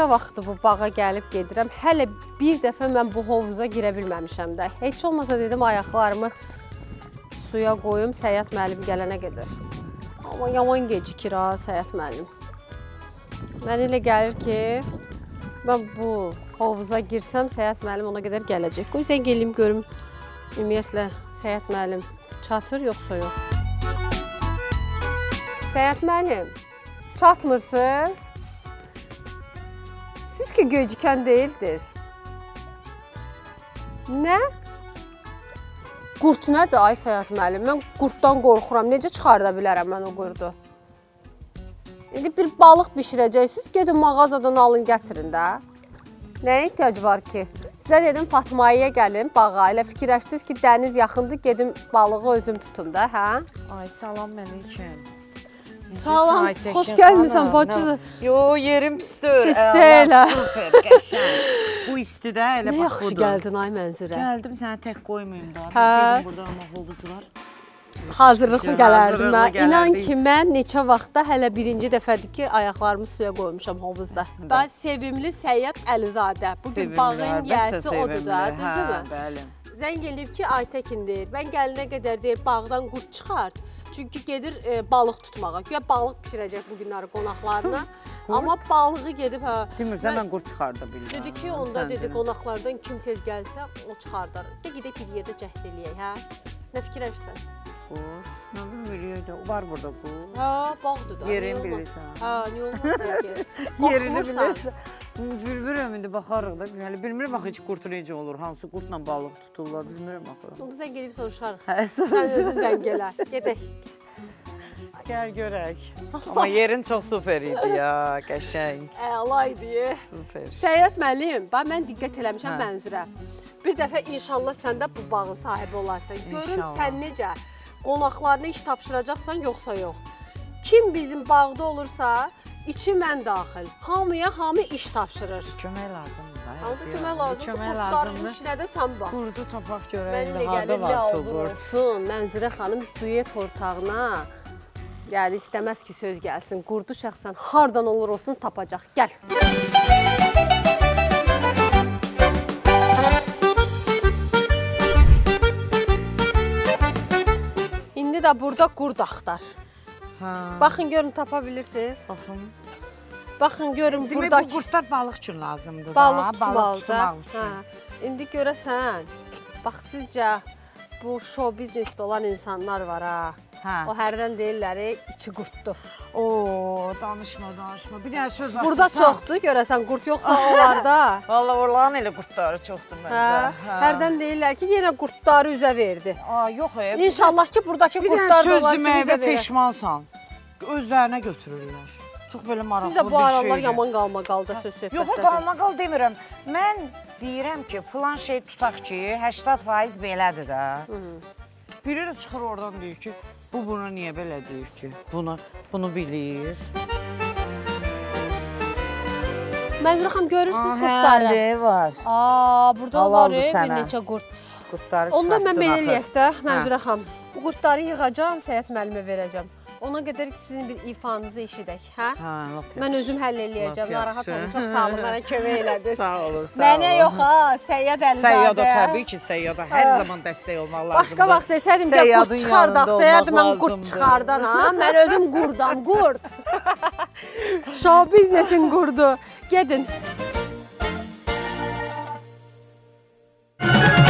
Neçə vaxtdır bu bağa gəlib gedirəm. Hələ bir dəfə mən bu hovuza girə bilməmişəm də. Heç olmasa dedim ayaqlarımı suya qoyum, Səyyad müəllim gələnə qədər. Amma yaman gecikir ha Səyyad müəllim. Mənə elə gəlir ki, mən bu hovuza girsəm Səyyad müəllim ona qədər gələcək. Qoy zəng eləyim görüm. Ümumiyyətlə Səyyad müəllim çatır yoxsa yox? Səyyad müəllim, çatmırsınız? Siz ki gecikən deyildiniz. Nə? Qurt nədir ay Səyyad müəllim? Mən qurtdan qorxuram. Necə çıxarda bilərəm mən o qurdu? İndi bir balıq bişirəcəksiniz, gedin mağazadan alın, gətirin də. Nəyə ehtiyac var ki? Sizə dedim Fatmaya gəlin bağa. Elə fikirləşdiniz ki, dəniz yaxındır, gedim balığı özüm tutum da, hə? Ay salam əleyküm. Salam, xoş gəlmisən bacı. Yo, yerim pisdir. Pisdir elə. Super, qəşəng. Bu istidə elə Nə bax yaxşı budur. gəldin ay mənzirə. Gəldim səni tək qoymayım da. Bilsəydim burada amma hovuz var. Hazırlıqlı gələrdim mən. İnan ki, mən neçə vaxtda hələ birinci dəfədir ki, ayaqlarımı suya qoymuşam hovuzda. Bax, sevimli Səyyad Əlizadə. Bu gün Sevimli, bağın yiyəsi odur da, düzdürmü? Hə, bəli. Zəng eləyib ki, Aytəkin deyir, mən gəlinə qədər deyir, bağdan qurd çıxart. Çünki gedir e, balıq tutmağa. Güya balıq bişirəcək bu günləri qonaqlarına. Amma balığı gedib hə. Demirsən mən qurd çıxarda bilmirəm. Dedi ki, onda dedi qonaqlardan kim tez gəlsə, o çıxardar. De gedək bir yerdə cəhd eləyək, hə? Nə fikirləşirsən? Qurd. Nə bilim, elə var burada qurd. Hə, bağdır da. Yerini bilirsən. Hə, niyə olmaz ki? Yerini bilirsən. Bilmirəm indi baxarıq da. Hələ bilmirəm axı heç qurd necə olur, hansı qurdla balıq tuturlar, bilmirəm axı. Onda sən gedib soruşarıq. Hə, Sən özün zəng elə. Gedək. Gəl görək. Amma yerin çox super idi ya, qəşəng, Əla idi. super. Səyyad müəllim, bax mən diqqət eləmişəm Hə. mənzurə. Bir dəfə inşallah sən də bu bağın sahibi olarsan. Görüm sən necə qonaqlarına iş tapşıracaqsan yoxsa yox. Kim bizim bağda olursa, içi mən daxil. Hamıya hamı iş tapşırır. Kömək lazımdır da. Həyat kömək lazımdır. Kömək lazımdır. işinə də sən bax. Qurdu tapaq görək Mən indi də harda var olsun. Mənzurə xanım duyet ortağına yəni istəməz ki, söz gəlsin. Qurdu şəxsən hardan olur olsun tapacaq. Gəl. İndi də burada qurd axtar. Hə. Baxın görün tapa bilirsiniz. baxın. Baxın görün Demək buradakı bu qurdlar balıq üçün lazımdır da. balıq tutmalı balıq da. tutmaq üçün. Hə. İndi görəsən, bax sizcə bu show biznesdə olan insanlar var ha. Hə. O hərdən deyirlər, "Ey, içi qurtdur. Oo, danışma, danışma. Bir dənə söz var. Burada çoxdur, görəsən qurt yoxsa onlarda. Valla oraların elə qurdları çoxdur Hə, məncə. hərdən deyirlər ki, yenə qurtları üzə verdi. Aa, yox e. İnşallah ki, buradakı bir dənə qurtlar da söz onlar ki, üzə verər. peşmansan. Özlərinə götürürlər. Çox belə maraqlı Siz də bir bu aralar şeydir. yaman qalma qalda söz Yox, söhbətdəsiniz. qalmaqal demirəm. Mən deyirəm ki, filan şey tutaq ki, 80% belədir də. Biri də çıxır oradan deyir ki, bu buna niyə belə deyir ki? Bunu bunu bilir. Mənzurə xanım görürsünüz Hə, qurtları. hə, var. Aa, burada var Halaldır e, bir neçə qurt. Qurtları Onda mən çıxartdın belə axı. eləyək də, Mənzurə xanım. Bu qurtları yığacam, Səyət müəllimə verəcəm. Ona qədər ki, sizin bir ifanızı eşidək, hə? Hə, lap Mən özüm həll eləyəcəm, narahat yaxşı. olun, çox sağ olun, mənə kömək elədiniz. Sağ olun, sağ Mənə olun. yox ha, Səyyad Əlizadə. Səyyada təbii ki, səyyada hər zaman dəstək olmaq lazımdır. Başqa vaxt desəydim ki, qurd çıxardaq deyərdim, mən lazımdır. çıxardan ha. Mən özüm qurdam, qurd. Show biznesin qurdu. Gedin. nişanlısı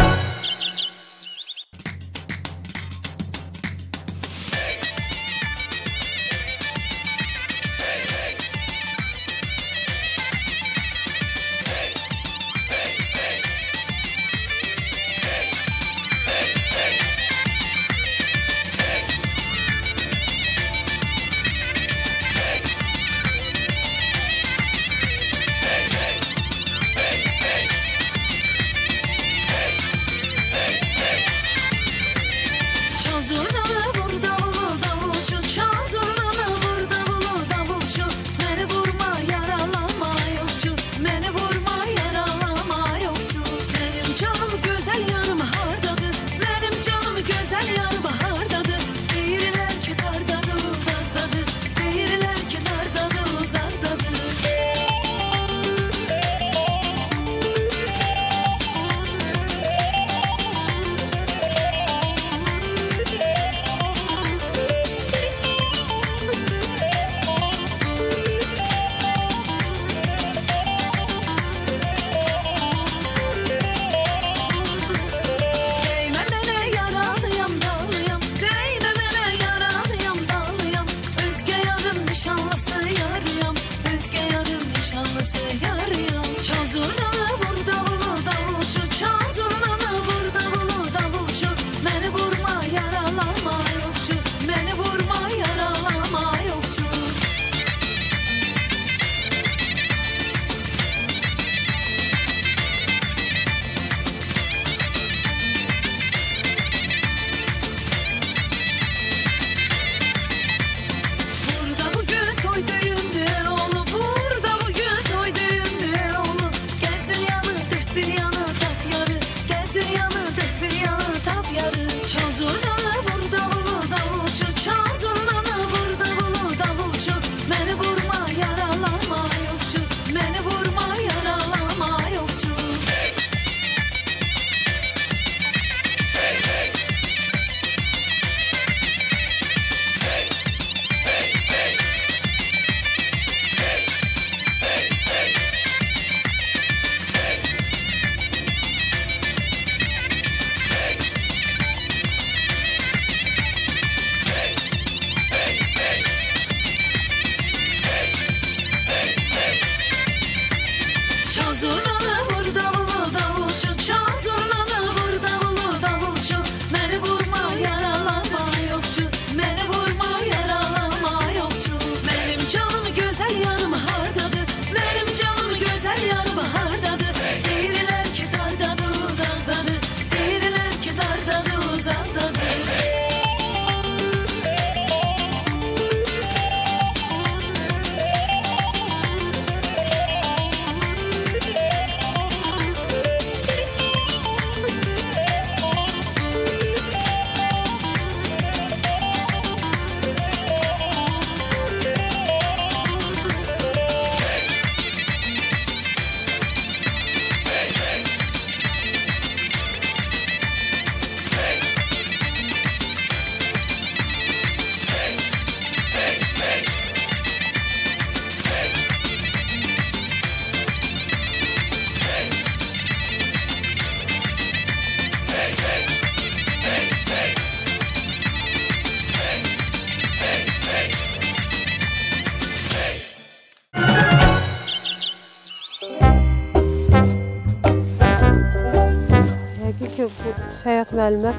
müəllimə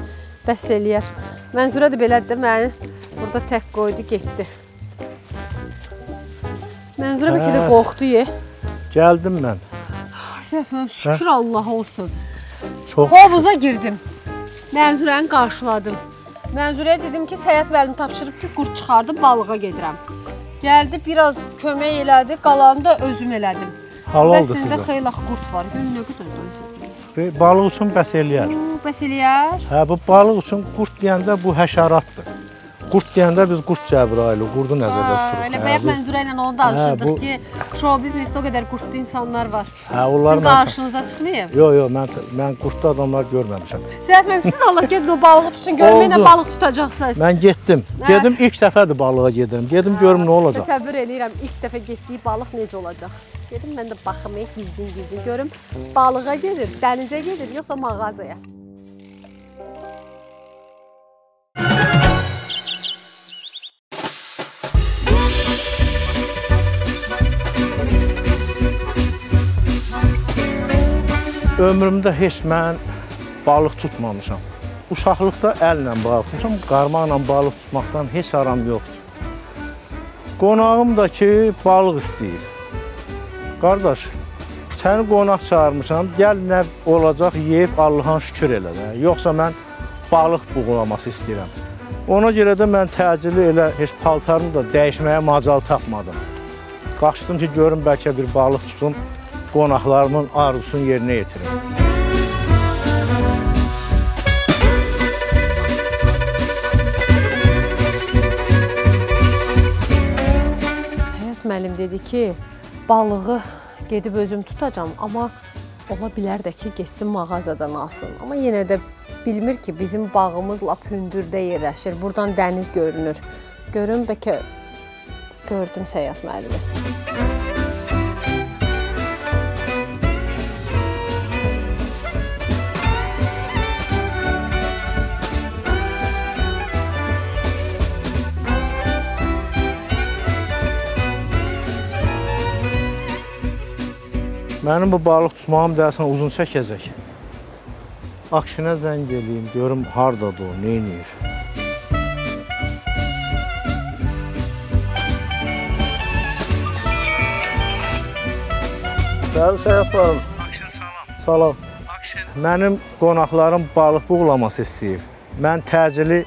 bəs eləyər. Mənzurə də belədir də məni burada tək qoydu, getdi. Mənzurə bəlkə də Hə. qorxdu ye. Gəldim mən. Səyahət müəllim, şükür Allah olsun. Çox Hovuza girdim. Mənzurəni qarşıladım. Mənzurəyə dedim ki, Səyahət müəllim tapşırıb ki, qurd çıxardım, balığa gedirəm. Gəldi, biraz kömək elədi, qalanını da özüm elədim. Və halaldır sizdə sizə. xeyli qurd var. Gün nə qədər doydu? Balıq üçün bəs eləyər. Bəs eləyər? Hə, bu balıq üçün qurd deyəndə bu həşəratdır. Qurd deyəndə biz qurd Cəbrayılı, qurdu nəzərdə Aa, tuturuq. Elə Hə, bayaq Mənzurə ilə onu danışırdıq bu- ki, show biznesdə o qədər qurtlu insanlar var. Hə, onlar Sizin qarşınıza çıxmayıb. Yo, yo, mən mən qurdlu adamlar görməmişəm. Səhət müəllim, siz Allah gedin o balığı tutun, görməyinə Oldu. balıq tutacaqsınız. Mən getdim. Hə. Dedim ilk dəfədir balığa gedirəm. Dedim görüm nə olacaq. Təsəvvür eləyirəm ilk dəfə getdiyi balıq necə olacaq. Gedim mən də baxım, gizlin-gizlin görüm balığa gedir, dənizə gedir, yoxsa mağazaya. Ömrümdə heç mən balıq tutmamışam. Uşaqlıqda əllə balıq tutmuşam, qarmaqla balıq tutmaqdan heç aram yoxdur. Qonağım da ki, balıq istəyir. Qardaş, səni qonaq çağırmışam, gəl nə olacaq yeyib Allah'a şükür elə də. Yoxsa mən balıq buğulaması istəyirəm. Ona görə də mən təcili elə heç paltarımı da dəyişməyə macal tapmadım. Qaçdım ki, görüm bəlkə bir balıq tutum, qonaqlarımın arzusunu yerinə yetirim. Müəllim dedi ki, balığı gedib özüm tutacam, amma ola bilər də ki, getsin mağazadan alsın. Amma yenə də bilmir ki, bizim bağımız lap hündürdə yerləşir. Burdan dəniz görünür. Görüm bəlkə gördüm Səyət müəllimi. Mənim bu balıq tutmağım dəsən uzun çəkəcək. Akşinə zəng eləyim, görüm hardadır o, nə edir. Bəli, Səyaflarım. Akşin salam. Salam. Akşin. Mənim qonaqlarım balıq buğulaması istəyir. Mən təcili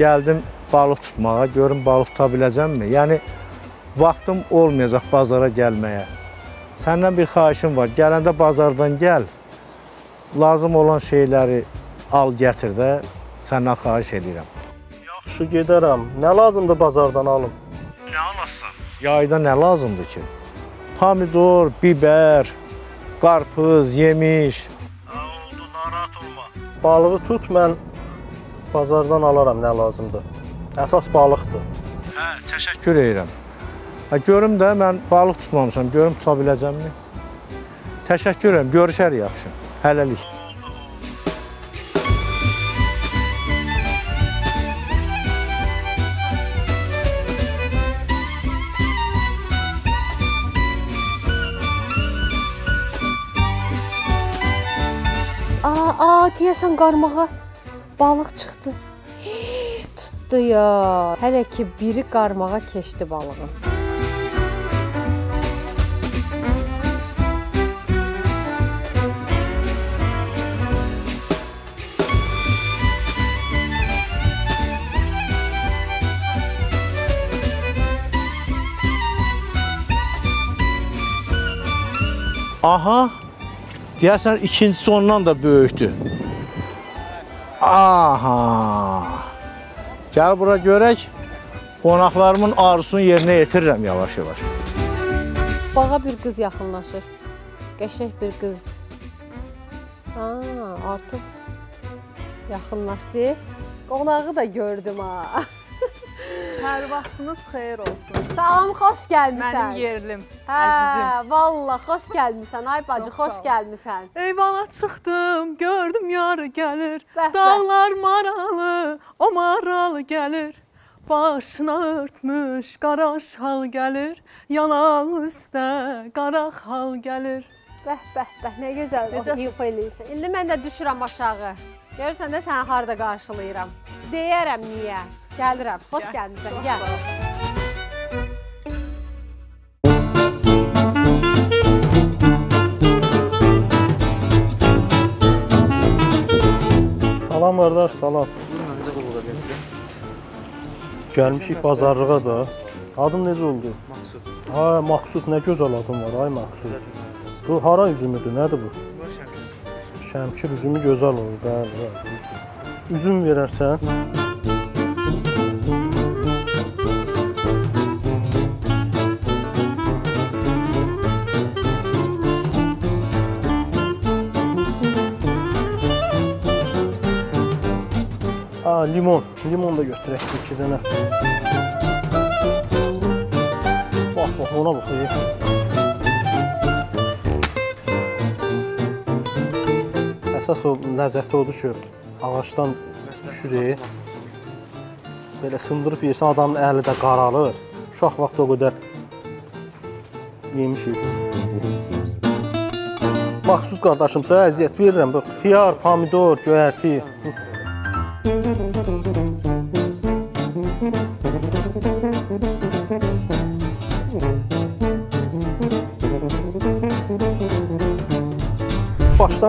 gəldim balıq tutmağa, görüm balıq tuta biləcəmmi? Yəni vaxtım olmayacaq bazara gəlməyə. Səndən bir xahişim var. Gələndə bazardan gəl. Lazım olan şeyləri al, gətir də. Səndən xahiş edirəm. Yaxşı gedərəm. Nə lazımdır bazardan alım? Nə alasan? Yayda nə lazımdır ki? Pomidor, biber, qarpız, yemiş. Ha, oldu, narahat olma. Balığı tut, mən bazardan alaram nə lazımdır. Əsas balıqdır. Hə, təşəkkür edirəm. Görüm də mən balıq tutmamışam, görüm tuta biləcəmmi? Təşəkkür edirəm, görüşərik yaxşı. Hələlik. Aa, deyəsən qarmağa balıq çıxdı. Tutdu ya. Hələ ki biri qarmağa keçdi balığın. Aha. Deyəsən ikincisi ondan da böyükdür. Aha. Gəl bura görək. Qonaqlarımın arzusunu yerinə yetirirəm yavaş-yavaş. Bağa bir qız yaxınlaşır. Qəşəng bir qız. Ha, artıq yaxınlaşdı. Qonağı da gördüm ha. Hər vaxtınız xeyir olsun. Salam, xoş gəlmisən. Mənim yerlim, əzizim. Hə, vallah xoş gəlmisən. Ay bacı, Çox xoş gəlmisən. Eyvana çıxdım, gördüm yarı gəlir. Bəh, bəh. Dağlar maralı, o maralı gəlir. Başına örtmüş qara şal gəlir. Yanaq üstə qara xal gəlir. Bəh, bəh, bəh, nə gözəl ifa eləyirsən. İndi mən də düşürəm aşağı. Görürsən də səni harda qarşılayıram. Deyərəm niyə. Gəlirəm. Xoş Gəl. gəlmisən. Gəl. Salam qardaş, salam. Necə qulluq edirsən? Gəlmişik bazarlığa da. Adın necə oldu? Maqsud. Ha, Maqsud nə gözəl adın var, ay Maqsud. Bu hara üzümüdür, nədir bu? Şəmkir üzümü gözəl olur, bəli, bəli. Üzüm verərsən. Aa, limon. Limon da götürək iki dənə. Bax, bax, ona bax. Əsas o ləzzəti odur ki, ağacdan düşürük. Belə sındırıb yersən, adamın əli də qaralır. Uşaq vaxtı o qədər yemişik. Maxsus qardaşımsa əziyyət verirəm. Xiyar, pomidor, göyərti.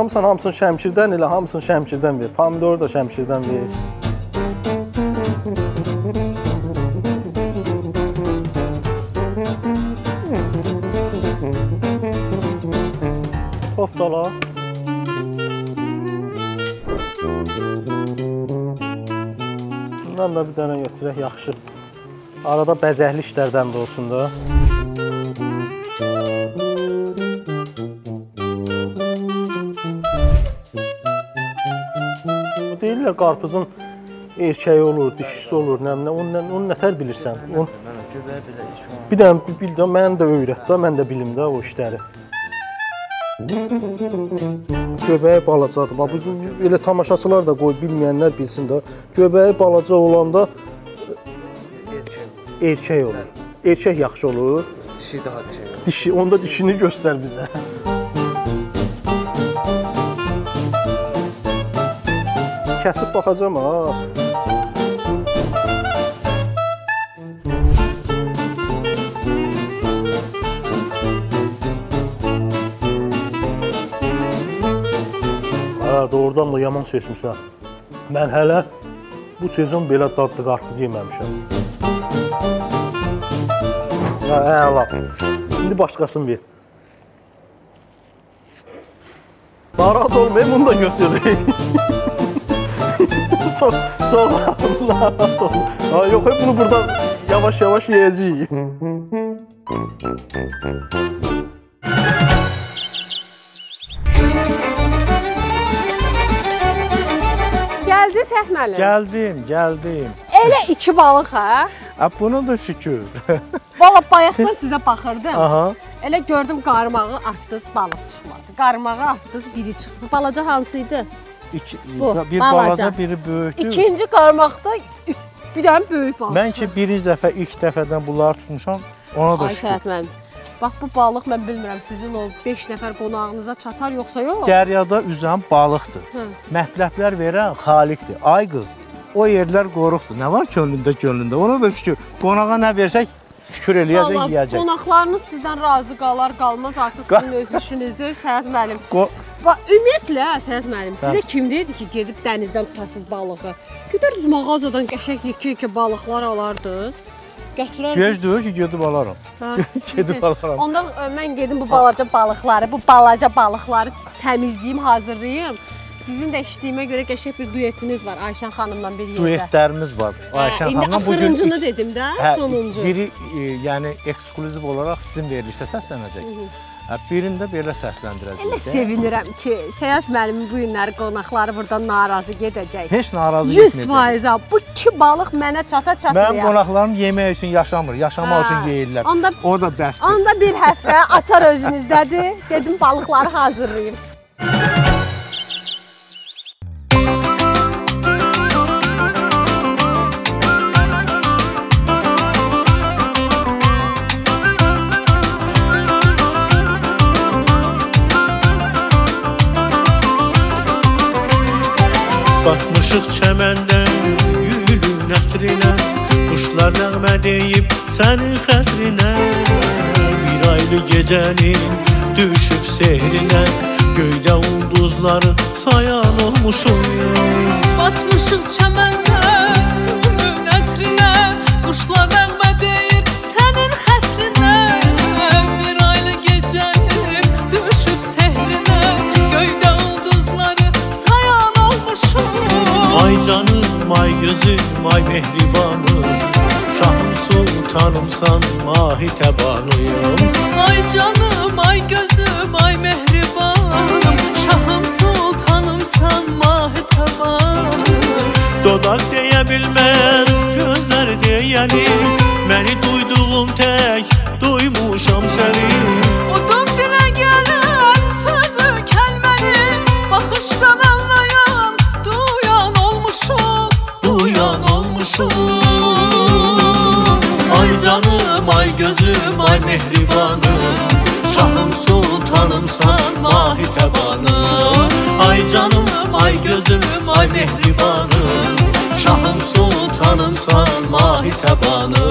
Başlamısan hamısını şəmkirdən elə hamısını şəmkirdən ver. Pomidoru da şəmkirdən ver. Topdala. Bundan da bir dənə götürək yaxşı. Arada bəzəkli işlərdən də olsun da. Deyirlər qarpızın erkəyi olur, dişisi olur, nə bilim, onu, nə- onu nətər bilirsən? Onu bir də mən də öyrət də, mən də bilim də o işləri. Göbəyi balacadır. Bax bu elə tamaşaçılar da qoy bilməyənlər bilsin də. Göbəyi balaca olanda erkək olur. Erkək yaxşı olur. Dişi daha qəşəng. Dişi, onda dişini göstər bizə. Kəsib baxacağam ha. Hə, doğrudan da yaman seçmisən. Mən hələ bu sezon belə dadlı qarpız yeməmişəm. Hə, əla. İndi başqasını ver. Narahat olmayın, bunu da götürün. çok, çok narahat olun. Ha, yok, hep bunu buradan yavaş yavaş yiyeceğiz. Gəldi Səhv müəllim. Gəldim, gəldim. Elə iki balıq hə? Ə, bunu da şükür. Valla bayaqdan sizə baxırdım. Aha. Elə gördüm qarmağı atdınız, balıq çıxmadı. Qarmağı atdınız, biri çıxdı. Balaca hansı idi? İki, Bu, bir balaca. biri böyükdür. İkinci qarmaqda bir dənə böyük balıq. Mən ki, birinci dəfə ilk dəfədən bunları tutmuşam, ona da Ay şükür. Səhət müəllim. Bax bu balıq mən bilmirəm sizin o 5 nəfər qonağınıza çatar yoxsa yox? Dəryada üzən balıqdır. Hı. Məhbləblər verən xaliqdir. Ay qız, o yerlər qoruqdur. Nə var könlündə, könlündə? Ona da şükür. Qonağa nə versək şükür eləyəcək, yeyəcək. Qonaqlarınız sizdən razı qalar, qalmaz artıq sizin öz işinizdir Səhət müəllim. Qo Və ümumiyyətlə Səhət müəllim, sizə kim dedi ki, gedib dənizdən tutasınız balığı? Gedərdiniz mağazadan qəşəng yekə-yekə balıqlar alardınız. Gətirərdiniz. gözlür ki, gedib alaram. Hə, Gedib alaram. Onda ə, mən gedim bu balaca balıqları, bu balaca balıqları təmizləyim, hazırlayım. Sizin də eşitdiyimə görə qəşəng bir duetiniz var Ayşən xanımla bir yerdə. Duetlərimiz var. Hə, Ayşən indi xanımla bu gün axırıncını dedim də, Hə, sonuncu. Biri e, yəni ekskluziv olaraq sizin verilişə səslənəcək. Hə, birini də belə səsləndirəcəyik. Elə sevinirəm ki, Səyət müəllimin bu günləri qonaqları buradan narazı gedəcək. Heç narazı 100 getməyəcək. faizə bu iki balıq mənə çata çatır Mənim qonaqlarım yemək üçün yaşamır, yaşamaq üçün yeyirlər. onda- O da bəsdir. Onda bir həftə açar özünüzdədir. Dedim balıqları hazırlayım. Sənin xətrinə Bir aylı gecənin düşüb sehrinə Göydə ulduzları sayan olmuşum. Batmışıq çəməndə gülün ətrinə Quşlar nəğmə deyir sənin xətrinə Bir aylı gecənin düşüb sehrinə Göydə ulduzları sayan olmuşum. Ay canım, ay gözüm, ay mehribanım Şahım sultanımsan, mahi təbanıyım Ay canım, ay gözüm, ay mehribanım Şahım sultanımsan, mahitabanım Dodaq deyə bilməz, gözlər deyəni Məni duyduğum tək, duymuşam səni sultanımsan, mahi təbanım Ay canım, ay gözüm, ay mehribanım. Şahım sultanımsan, mahi təbanım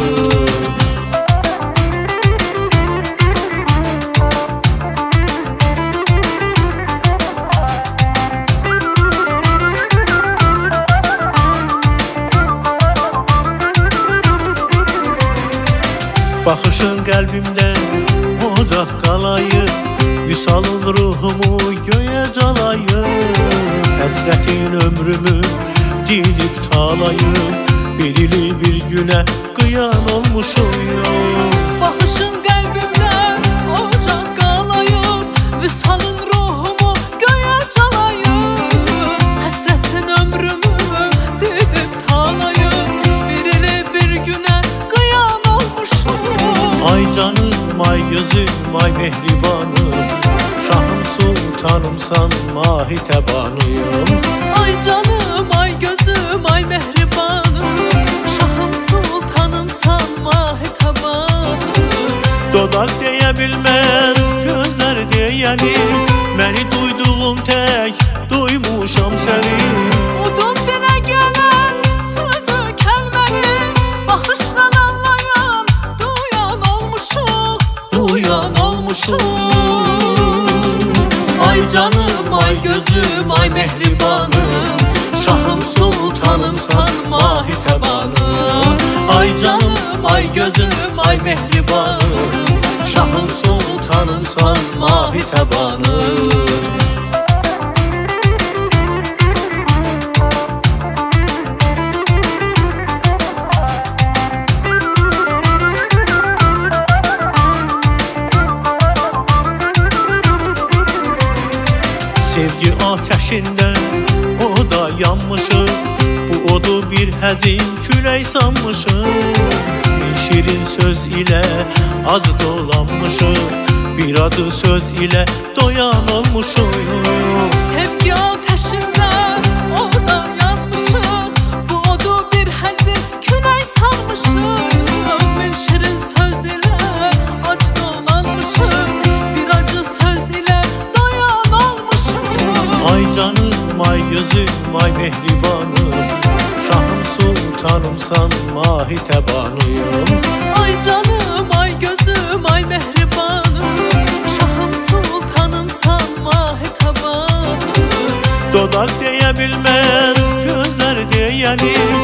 deyəni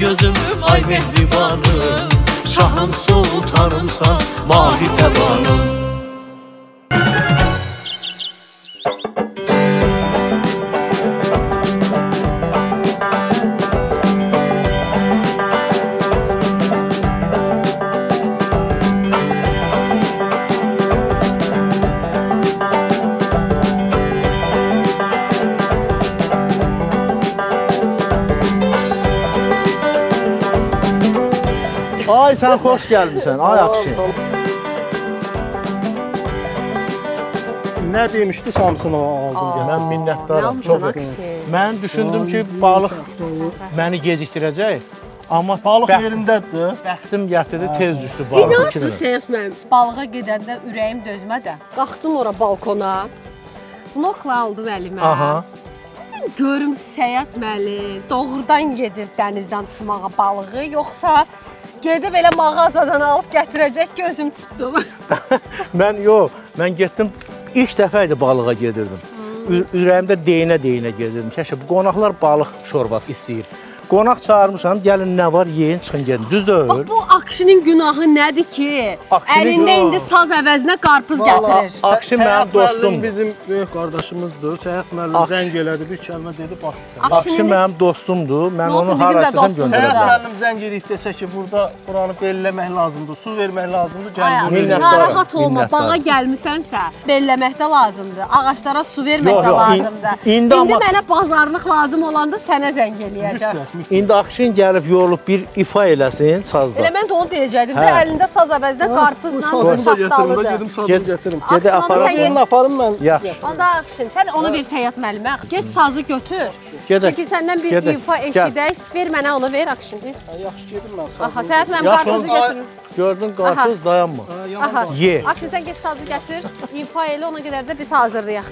gözüm ay mehribanım gəlmisən, ay Akşin. Nə demişdi Samsun aldım gələn. Mən minnətdaram. Nə Çox. Akşin? Mən düşündüm ki, balıq məni gecikdirəcək. Amma Balıq yerindədir. bəxtim gətirdi, tez düşdü balıq İnansız kimi. səyət mənim. Balığa gedəndə ürəyim dözmədi. Qalxdım ora balkona. Blokla aldım əlimə. Aha. Görüm Səyət müəllim doğrudan gedir dənizdən tutmağa balığı, yoxsa gedib elə mağazadan alıb gətirəcək gözüm tutdu. Mən yox, mən getdim ilk dəfə idi balığa gedirdim. Ü- Ürəyimdə deyinə-deyinə gedirdim. Kəşə bu qonaqlar balıq şorbası istəyir. Qonaq çağırmışam, gəlin nə var, yeyin, çıxın gedin. Düz deyil? Bax bu Akşinin günahı nədir ki? Akşinin Əlində günahı. indi saz əvəzinə qarpız gətirir. Akşin mənim Səyət müəllim dostumdur. bizim böyük qardaşımızdır. Səyət müəllim zəng elədi, bir kəlmə dedi, baş üstə. İndi mənim dostumdur. Mən onu bizim də hara istəsəm dostumuz Səyət müəllim zəng edib desə ki, burada buranı belləmək lazımdır, su vermək lazımdır, Ay, gəl Akşin, Minnətdaram, narahat olma. Bağa gəlmisənsə, belləməkdə lazımdır. Ağaclara su vermək də lazımdır. indi İndi amma- mənə bazarlıq lazım olanda sənə zəng eləyəcəm. İndi Akşin gəlib yorulub bir ifa eləsin sazda. Elə mən də onu deyəcəkdim. Hə. Də əlində saz əvəzinə qarpızla gətirim də, şaftalıdır. gedim sazını Get, gətirim. gedə sən Yerini aparım mən. Yaxşı. Onda Akşin, sən onu ver Səyət müəllimə. Get sazı götür. Gedək. Çünki səndən bir Gedək. ifa Gəl. eşidək. Ver mənə onu ver Akşin. Ver. Yaxşı gedim mən sazını. Aha, Səyət müəllim qarpızı götürür. Gördün qarpız dayanma. Aha. Ye. Akşin sən get sazı gətir. İfa elə ona qədər də biz hazırlayaq.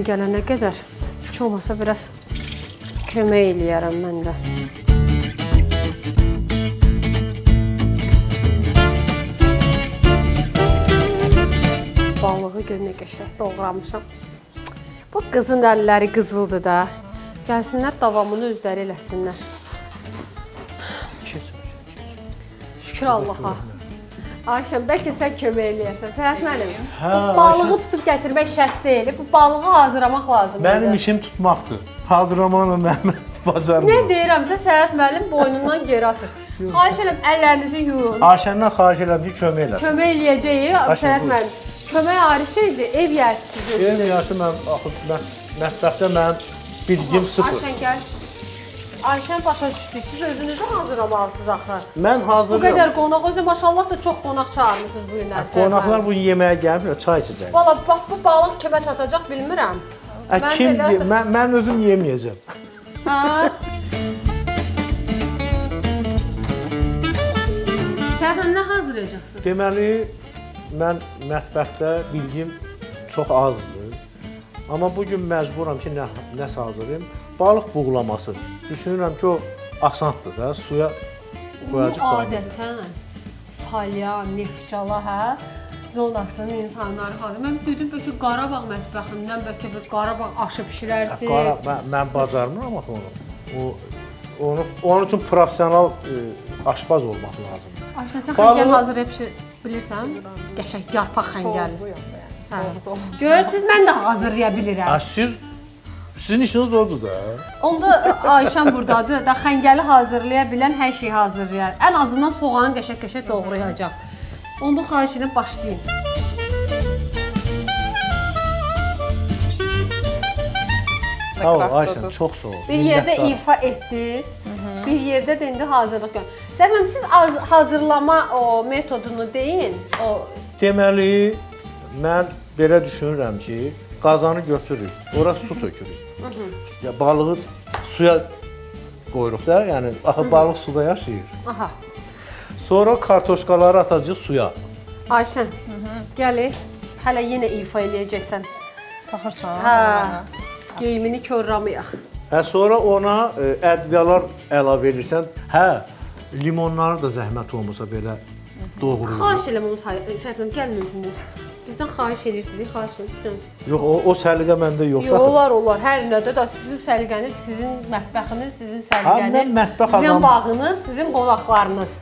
Müəllim gələnə qədər heç olmasa biraz kömək eləyərəm mən də. Balığı gör nə qəşəng doğramışam. Bu qızın əlləri qızıldır da. Gəlsinlər davamını özləri eləsinlər. Şükür Allaha. Ayşən, bəlkə sən kömək eləyəsən. Səhət müəllim. Hə, balığı tutub gətirmək şərt deyil. Bu balığı hazırlamaq lazımdır. Mənim işim tutmaqdır. Hazırlamaqla mən Nə bacarmıram. deyirəmsə Səhət müəllim boynundan geri atır. Xahiş edirəm əllərinizi yuyun. Ayşəndən xahiş edirəm ki, kömək eləsin. Kömək eləyəcəyi Ayşən, Səhət müəllim. Kömək ayrı şeydir. Ev yəsiz Ev özünüz. yaşı mən axı mən mətbəxdə mənim bilgim sıfır. Ayşən gəl. Ayşən başa düşdü. Siz özünüzü hazırlamalısınız axı. Mən Bu hazırım. qədər qonaq, özü maşallah da çox qonaq çağırmısınız bu günlər. Səhət Qonaqlar bu yeməyə gəlmir, çay içəcək. Valla bax bu balıq kimə çatacaq bilmirəm. Ə, mən kim elə- mən, mən özüm yeməyəcəm. Hə? Sən nə hazırlayacaqsınız? Deməli mən mətbəxdə bilgim çox azdır. Amma bu gün məcburam ki, nə nəsə hazırlayım. Balıq buğulaması. Düşünürəm ki, o asandır da, suya qoyacaq qaynayır. adətən salya, neftçala, hə? zonasının insanları hazır. Mən dedim bəlkə Qarabağ mətbəxindən bəlkə bir Qarabağ aşı bişirərsiniz. Qara, mən, mən bacarmıram axı onu. O onu onun üçün professional e, aşpaz olmaq lazımdır. Ayşə sən Balığı- xəngəl hazırlaya bişir bilirsən? Qəşəng yarpaq xəngəli. Hə. Görürsüz mən də hazırlaya bilirəm. Ha, siz sizin işiniz odur da. Onda Ayşəm burdadır. Da xəngəli hazırlaya bilən hər şeyi hazırlayar. Ən azından soğanı qəşəng-qəşəng doğrayacaq. Onda xahiş edirəm başlayın. Sağ ol Ayşən, çox sağ ol. Bir yerdə ifa etdiniz. Bir yerdə də indi hazırlıq görün. Səfəm siz az hazırlama o metodunu deyin. O Deməli, mən belə düşünürəm ki, qazanı götürürük, ora su tökürük. Ya balığı suya qoyuruq da, yəni axı balıq suda yaşayır. aha. Sonra kartoşkaları atacağıq suya. Ayşən. Gəli. Hələ yenə ifa eləyəcəksən. Taxırsan. Hə. Geyimini körramayaq. Hə sonra ona e, ədviyalar əlavə edirsən. Hə, limonları da zəhmət olmasa belə doğrayırıq. Xahiş edirəm onu Səfəm gəlin özünüz. Bizdən xahiş edirsiniz, xahiş edirəm. Yox, o, o səliqə məndə yoxdur. Yox, olar, olar. Hər nədə də sizin səliqəniz, sizin mətbəxiniz, sizin səliqəniz, mən mətbəx sizin adamı- bağınız, sizin qonaqlarınız.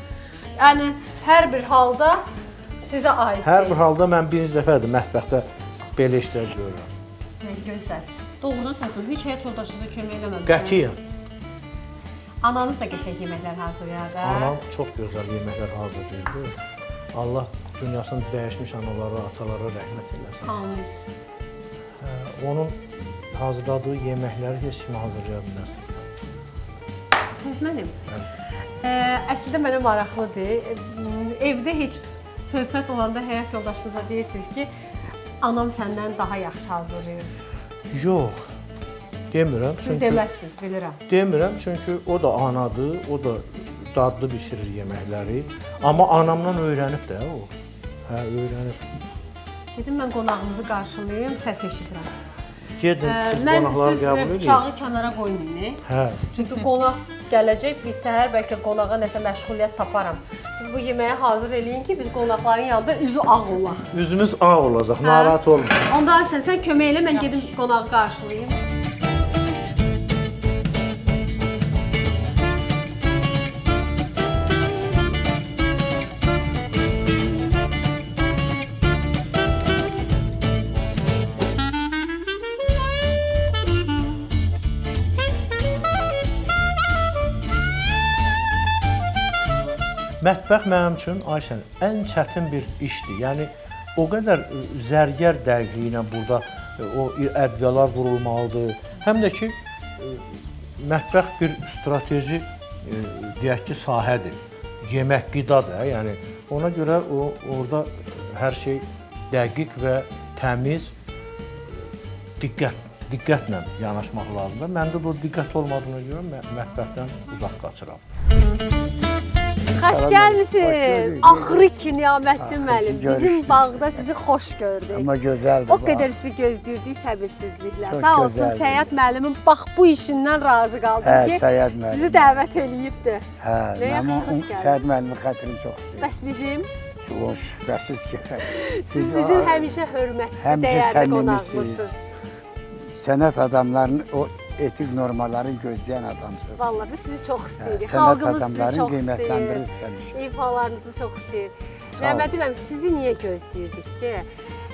Yəni hər bir halda sizə aiddir. Hər bir halda mən birinci dəfədir mətbəxdə belə işlər görürəm. Hə, gözəl. Doğrudan Səfəm, heç həyat yoldaşınıza kömək eləməmisiniz. Qətiyyən. Ananız da qəşəng yeməklər hazırlayar da. Anam çox gözəl yeməklər hazırlayırdı. Allah dünyasını dəyişmiş analara, atalara rəhmət eləsin. Amin. Hə, Onun hazırladığı yeməkləri heç kim hazırlaya bilməz. Səf mənim. Ə, əslində mənə maraqlıdır. Evdə heç söhbət olanda həyat yoldaşınıza deyirsiniz ki, anam səndən daha yaxşı hazırlayır. Yox. Demirəm. Siz Çünki deməzsiniz, bilirəm. demirəm çünki o da anadır, o da dadlı bişirir yeməkləri. Amma anamdan öyrənib də o. Hə, öyrənib. Gedim mən qonağımızı qarşılayım, səs eşidirəm. Gedin, siz Mən qonaqları siz qəbul edin. bıçağı kənara qoymayın. Hə. Çünki qonaq gələcək, biz təhər bəlkə qonağa nəsə məşğuliyyət taparam. Siz bu yeməyi hazır eləyin ki, biz qonaqların yanında üzü ağ olaq. Üzümüz ağ olacaq, narahat olmayın. Onda Ayşən sən kömək elə, mən gedim qonağı qarşılayım. Mətbəx mənim üçün Ayşən ən çətin bir işdir. Yəni o qədər zərgər dəqiqliyi ilə burada o ədviyalar vurulmalıdır. Həm də ki mətbəx bir strateji deyək ki sahədir. Yemək qidadır, hə? yəni ona görə o orada hər şey dəqiq və təmiz diqqət diqqətlə yanaşmaq lazımdır. Məndə də o diqqət olmadığına görə mə- mətbəxdən uzaq qaçıram. Xoş salam. gəlmisiniz. Axırı ki Niyaməddin Axırı müəllim bizim bağda sizi xoş gördük. Amma gözəldir. O qədər sizi gözləyirdik səbirsizliklə. Sağ olsun. Səyyad müəllimin bax bu işindən razı qaldı Hə, ki, sizi dəvət eləyibdi. Hə, xoş o-. Səyyad müəllimin xətrini çox istəyirəm. Bəs bizim Çox şübhəsiz ki. siz bizim həmişə hörmətli, dəyərli qonağımızsınız. Sənət adamlarının o etik normalarını gözləyən adamsınız. Vallahi biz sizi çox istəyirik. Sənət adamlarını qiymətləndirirsiniz. İfalarınızı çox istəyir. Nəmədim müəllim, sizi niyə gözləyirdik ki?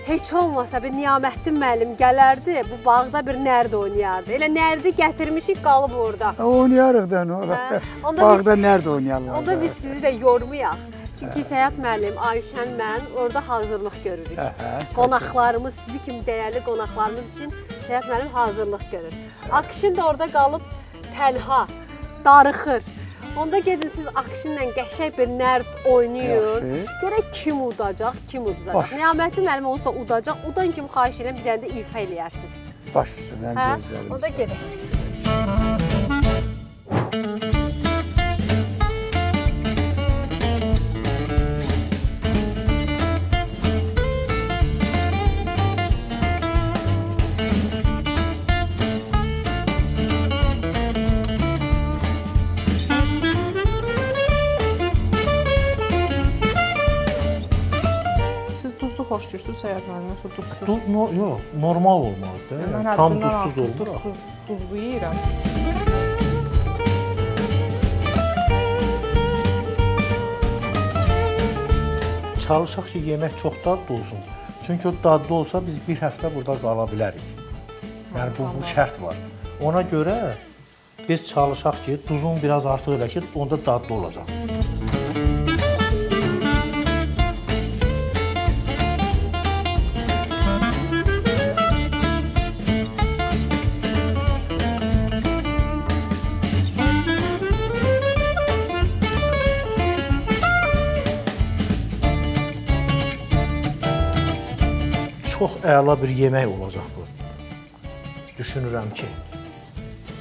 Heç olmasa bir Niyaməddin müəllim gələrdi, bu bağda bir nərd oynayardı. Elə nərdi gətirmişik qalıb orada. Oynayarıq da nə. Hə, onda Bağda biz- nerede oynayarlar? Onda biz sizi də yormayaq. Çünki Səyət müəllim, Ayşən mən orada hazırlıq görürük. Qonaqlarımız, sizi kimi dəyərli qonaqlarımız üçün Səyət müəllim hazırlıq görür. Akşin də orada qalıb tənha, darıxır. Onda gedin siz Akşinlə qəşəng bir nərd oynayın. Görək kim udacaq, kim udacaq. Baş. Niyaməddin müəllim onsuz da udacaq. Udan kimi xahiş edirəm bir dənə də ifa eləyərsiniz. Baş üstə Hə? gözlərim. Onda gedək. Xoşlayırsınız müəllim, yoxsa duzsuz? Du, no, yox, normal olmalıdır. Mən Yəni, tam duzsuz olmur. Duzsuz, duzlu yeyirəm. Çalışaq ki, yemək çox dadlı olsun. Çünki o dadlı olsa biz bir həftə burada qala bilərik. Yəni bu, bu şərt var. Ona görə biz çalışaq ki, duzun biraz artıq elə ki, onda dadlı olacaq. Çox əla bir yemək olacaq bu. Düşünürəm ki.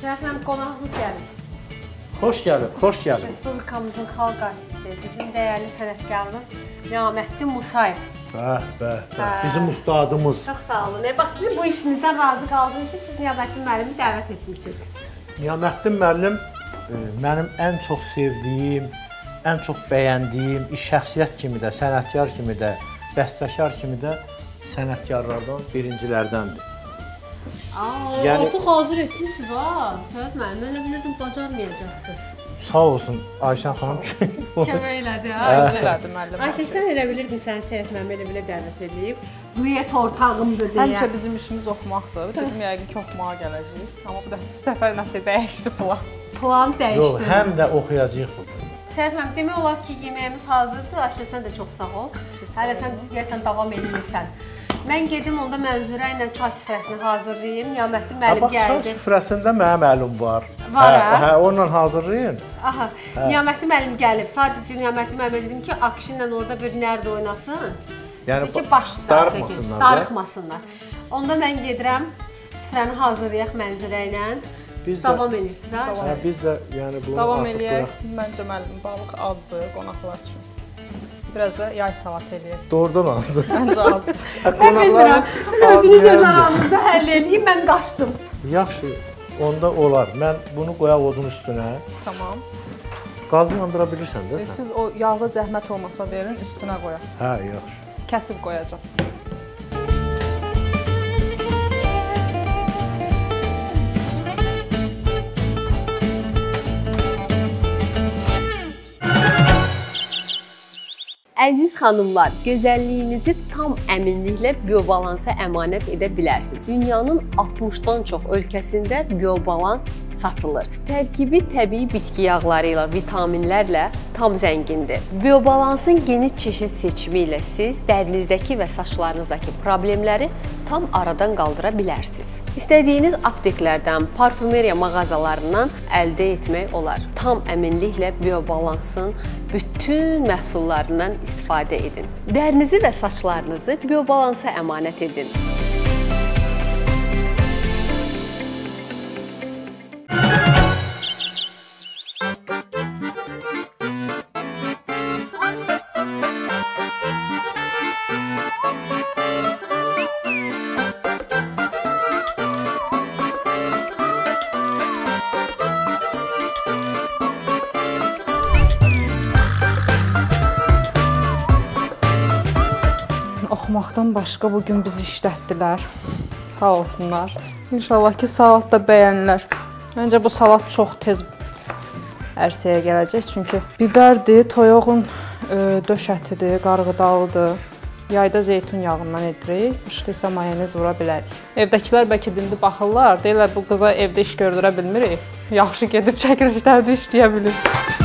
Müəllim qonağınız gəlir. Xoş gəlib, xoş gəlib. Respublikamızın xalq artisti, bizim dəyərli sənətkarımız Niyaməddin Musayev. Bəh, bəh, Hə. bəh. Bizim ustadımız. Çox sağ olun. E, bax sizin bu işinizdən razı qaldım ki, siz Niyaməddin müəllimi dəvət etmisiniz. Niyaməddin müəllim e, mənim ən çox sevdiyim, ən çox bəyəndiyim iş şəxsiyyət kimi də, sənətkar kimi də, bəstəkar kimi də sənətkarlardan birincilərdəndir. Aa, Yəni- artıq hazır etmisiniz ha. Səyət müəllim, mən elə bilirdim bacarmayacaqsınız. Sağ olsun Ayşən xanım Kömək elədi ha. Özü elədi müəllim. Ayşə sən elə bilirdin səni müəllim elə belə dəvət edib. Duet ortağımdır deyə. Həmişə bizim işimiz oxumaqdır. Dedim yəqin ki, oxumağa gələcəyik. Amma bu dəfə bu səfər nəsə dəyişdi plan. plan yox, dəyişdi. həm də oxuyacağıq bunu. Səyət müəllim, demək olar ki, yeməyimiz hazırdır. Ayşə sən də çox sağ ol. Hələ sən deyəsən davam edirsən. Mən gedim onda Mənzurə ilə çay süfrəsini hazırlayım. Niyaməddin müəllim Bax, çay gəldi. süfrəsində mənim əlim var. Var, hə? hə? Hə, onunla hazırlayın. Aha, Niyaməddin müəllim gəlib. Sadəcə Niyaməddin müəllimə dedim ki, Akşinlə orada bir nərd oynasın. Yəni ki, baş üstə darıxmasınlar da. Darıxmasınlar. Onda mən gedirəm, süfrəni hazırlayaq Mənzurə ilə. Biz də- davam edirsiniz? Hə, biz də yəni bunu Davam eləyək. Məncə müəllim balıq azdır qonaqlar üçün. Biraz da yay salat eləyək. Doğrudan azdır. Məncə azdır. Mən bilmirəm. Siz özünüz öz aranızda həll edin. Mən qaçdım. Yaxşı, onda olar. Mən bunu qoyaq odun üstünə. tamam. Qazı yandıra bilirsən də sən. siz o yağlı zəhmət olmasa verin, üstünə qoyaq. Hə, yaxşı. Kəsib qoyacağam. Əziz xanımlar, gözəlliyinizi tam əminliklə biobalansa əmanət edə bilərsiniz. Dünyanın 60-dan çox ölkəsində biobalans satılır. Tərkibi təbii bitki yağları ilə, vitaminlərlə tam zəngindir. Biobalansın geniş çeşid seçimi ilə siz dərinizdəki və saçlarınızdakı problemləri tam aradan qaldıra bilərsiniz. İstədiyiniz apteklərdən, parfümeriya mağazalarından əldə etmək olar. Tam əminliklə biobalansın bütün məhsullarından istifadə edin. Dərinizi və saçlarınızı biobalansa əmanət edin. Oxumaqdan başqa bu gün bizi işlətdilər. Sağ olsunlar. İnşallah ki, salat da bəyənilər. Məncə bu salat çox tez ərsəyə gələcək, çünki bibərdir, toyuğun ə, döş ətidir, qarğıdalıdır. Yayda zeytun yağından edirik, qışda isə mayonez vura bilərik. Evdəkilər bəlkə dindi baxırlar, deyirlər bu qıza evdə iş gördürə bilmirik. Yaxşı gedib çəkilişlərdə işləyə bilir.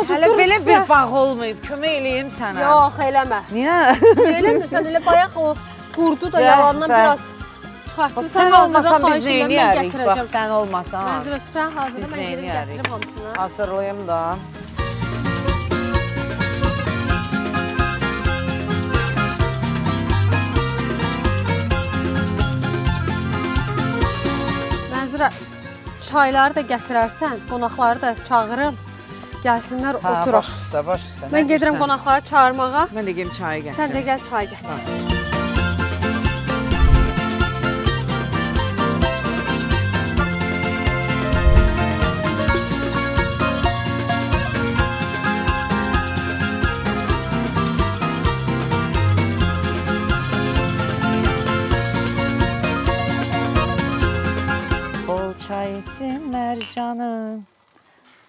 Bacı, Hələ dur belə bir bağ olmayıb. Kömək eləyim sənə. Yox, eləmə. Niyə? Niyə eləmirsən? Elə bayaq o qurdu da yalandan biraz çıxartdın. Bax, sən olmasan biz nə edərik? Bax, sən olmasan. Mənzurə süfrən hazırda mən gedib gətirim hamısını. Hazırlayım da. Mənzurə çayları da gətirərsən, qonaqları da çağırım. Gəlsinlər, Hə, oturaq. baş üstə, baş üstə. Mən gedirəm qonaqları çağırmağa. Mən də gedim çayı gətirim. Sən də gəl çay gətir.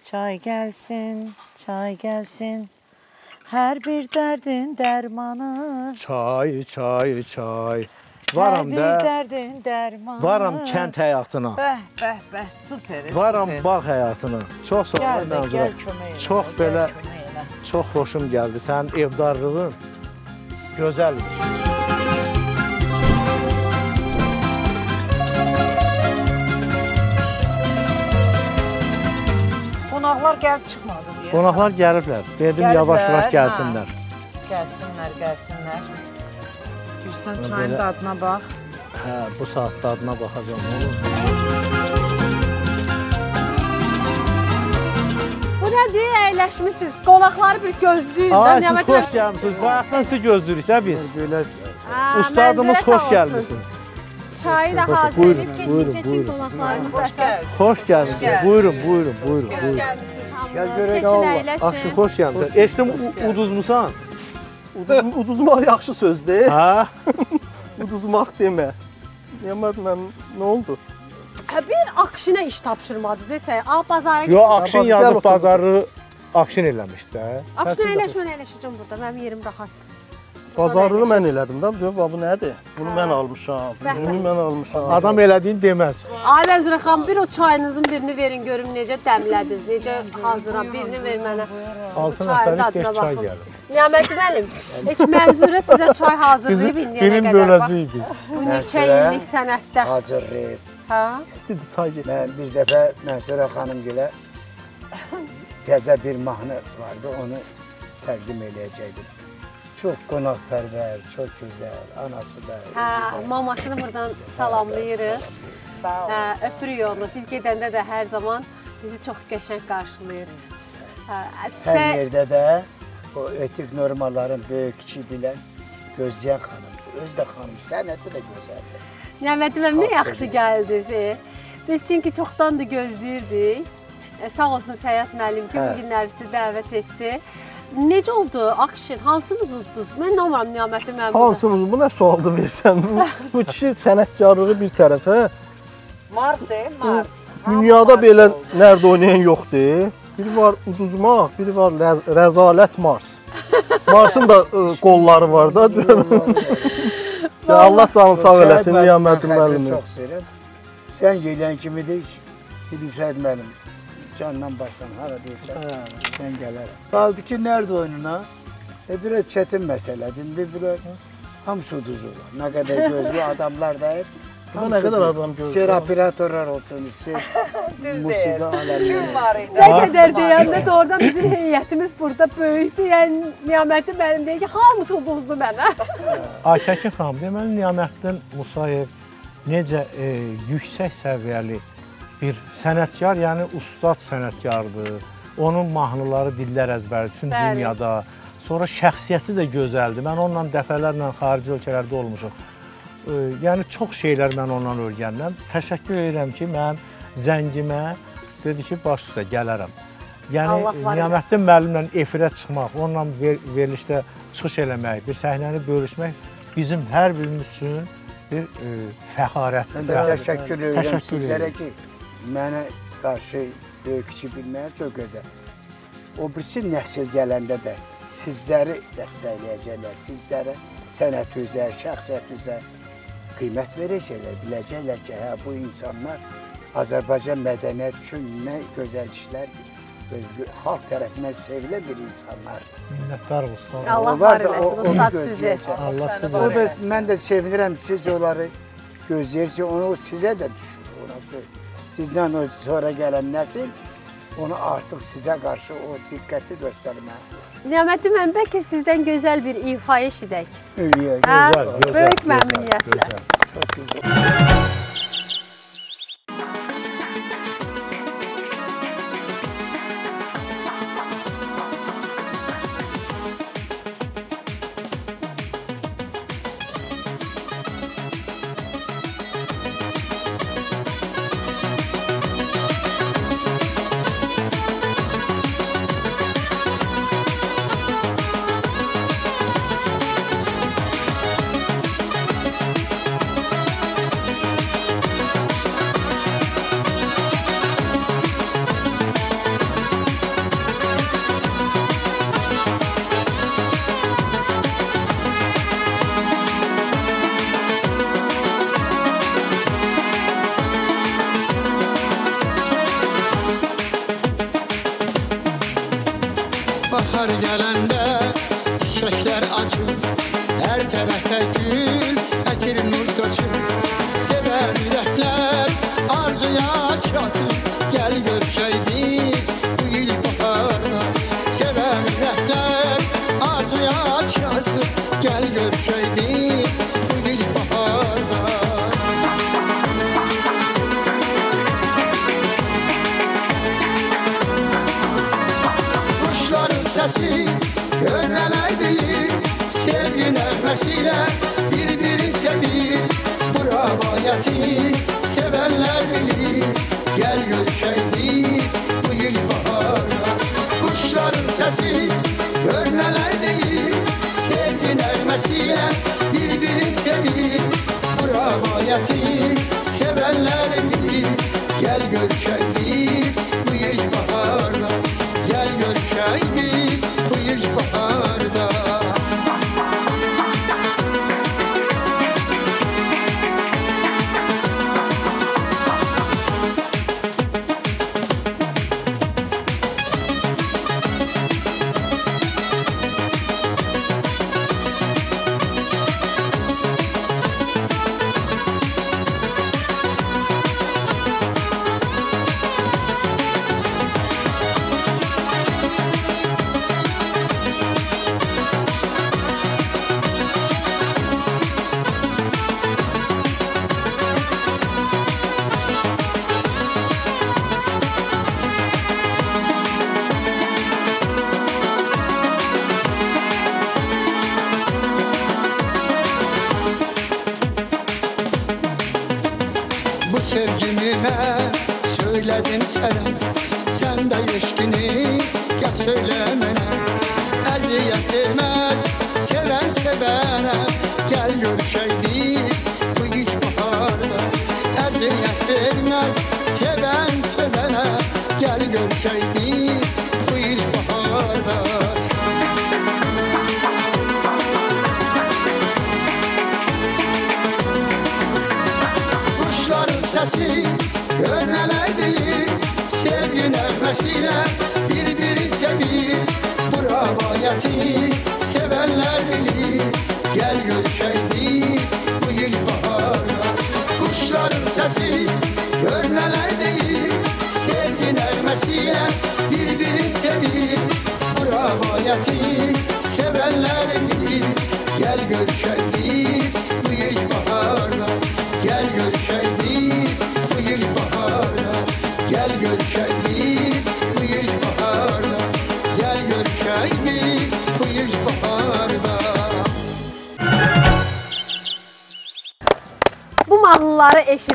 Çay gəlsin, çay gəlsin. Hər bir dərdin dərmanı. Çay, çay, çay. Hər Varam bir da, dərdin dərmanı. varam kənd həyatına. Bəh, bəh, bəh, super. Varam bağ həyatına. Çox sağ ol elə. Çox belə çox xoşum gəldi. Sənin evdarlığın gözəldir. Qonaqlar gəlib çıxmadı deyəsən. Qonaqlar gəliblər. Dedim yavaş-yavaş hə. gəlsinlər. Gəlsinlər, gəlsinlər. Bir sən Belə- çayın dadına bax. Hə, bu saat dadına baxacağam. Olur. Bu nədir? Əyləşmisiniz. Qonaqları bir gözləyin də. Ay, siz xoş gəlmisiniz. Bayaqdan sizi gözləyirik də biz. Belə Ustadımız xoş gəlmisiniz. Çayı da Buyurun, hazır buyurun, edib keçin buyurun, keçin buyurun. qonaqlarımız Xoş əsas. gəldin. Xoş gəlmisiniz. Buyurun, buyurun, buyurun, Xoş buyurun. gəlmisiniz hamınız. Gəl görək Keçin Allah. Axşı əyləşin. xoş gəlmisən. Eşitdim u- uduzmusan. Uduz, uduzmaq yaxşı sözdür. Hə? Uduzmaq demə. Yəməd mən nə oldu? Hə, bir akşinə iş tapşırmadınız isə. Al bazara Yo, getmiş. akşin Gəl yazıb otur. bazarı akşin eləmişdi də. Akşinə əyləş, mən əyləşəcəm burada. Mənim yerim rahatdır. Bazarlığı mən elədim də. Diyor, bu nədir? Bunu mən almışam. Bunu mən almışam. Adam elədiyini deməz. Ay Mənzurə xanım, bir o çayınızın birini verin görüm necə dəmlədiniz, necə hazıram. Birini ver mənə. Altı Çayın nəfərlik dadına 5 çay gəlir. Niyaməti müəllim, heç Mənzurə sizə çay hazırlayıb Bizim indiyənə qədər bax. böləcəyik. Bu neçə Mənzurə? illik sənətdə. hazırlayıb. Hə? İstidi çay get. Mən bir dəfə Mənsura xanım gilə təzə bir mahnı vardı, onu təqdim eləyəcəkdim. Çox qonaqpərvər, çox gözəl, anası da. Hə, mamasını buradan hə, salamlayırıq. Sağ olun. Hə, öpürük onu. Biz gedəndə də hər zaman bizi çox qəşəng qarşılayır. Hə, hər yerdə də o etik normaların böyük kiçik bilən gözləyən xanım. Öz də xanım, sənəti də gözəldir. Nəmədim əmni yaxşı gəldiniz. E? Biz çünki çoxdan da gözləyirdik. E, sağ olsun Səyət müəllim ki, bu hə. günlərisi dəvət etdi. Hə. Necə oldu akşin? Hansınız uddunuz? Mən inanmıram Niyaməti müəllim. burada. Hansımız bu nə sualdı versən? Bu, bu kişi sənətkarlığı bir tərəfə, Mars, e, Mars. dünyada Hamı belə Mars oldu. nərdə oynayan yoxdur. Biri var uduzmaq, biri var rəz rəzalət Mars. Marsın da ə, qolları var da. Ya Allah canı sağ eləsin müəllim, Niyamətin müəllimi. Çox istəyirəm. Sən gələn kimi də gedib Səyid müəllim candan başlan hara deyirsən, mən gələrəm. Qaldı ki, nərdə oyununa? E, biraz çətin məsələdir. İndi bunlar hamısı uduzurlar. Nə qədər gözlü adamlar da Burada nə qədər adam gözlü? Ser operatorlar olsun, ser musiqi aləmi. Kim var idi? Nə qədər deyəndə də oradan bizim heyətimiz burada böyükdür. Yəni Niyaməti müəllim deyir ki, hamısı udduzdu mənə. Aytəkin xanım, deməli Niyaməddin Musayev necə e, yüksək səviyyəli bir sənətkar, yəni ustad sənətkardır. Onun mahnıları dillər əzbəri bütün Bəli. dünyada. Sonra şəxsiyyəti də gözəldir. Mən onunla dəfələrlə xarici ölkələrdə olmuşam. E, yəni çox şeylər mən ondan öyrəndim. Təşəkkür edirəm ki, mənim zəngimə dedi ki, baş üstə gələrəm. Yəni Niyaməddin müəllimlə efirə çıxmaq, onunla ver, verilişdə çıxış eləmək, bir səhnəni bölüşmək bizim hər birimiz üçün bir e, fəxarətdir. Mən də təşəkkür edirəm sizlərə ki, mənə qarşı e, böyük-kiçik bilməyə çox gözəl. O birisi nəsil gələndə də sizləri dəstəkləyəcəklər, sizlərə sənət üzə, şəxsiyyət üzə qiymət verəcəklər, biləcəklər ki, hə, bu insanlar Azərbaycan mədəniyyət üçün nə gözəl işlər xalq tərəfindən sevilə bir insanlar. Minnətdar ustad. Allah var eləsin, ustad sizi. Allah sizi. O da, mən də sevinirəm ki, siz onları gözləyirsiniz, onu sizə də düşür sizdən öz sonra gələn nəsil onu artıq sizə qarşı o diqqəti göstərməlidir. Nəməti mən bəlkə sizdən gözəl bir ifa eşidək. Eləyək. Hə? Gözəl, gözəl. Böyük məmnuniyyətlə. Çox gözəl.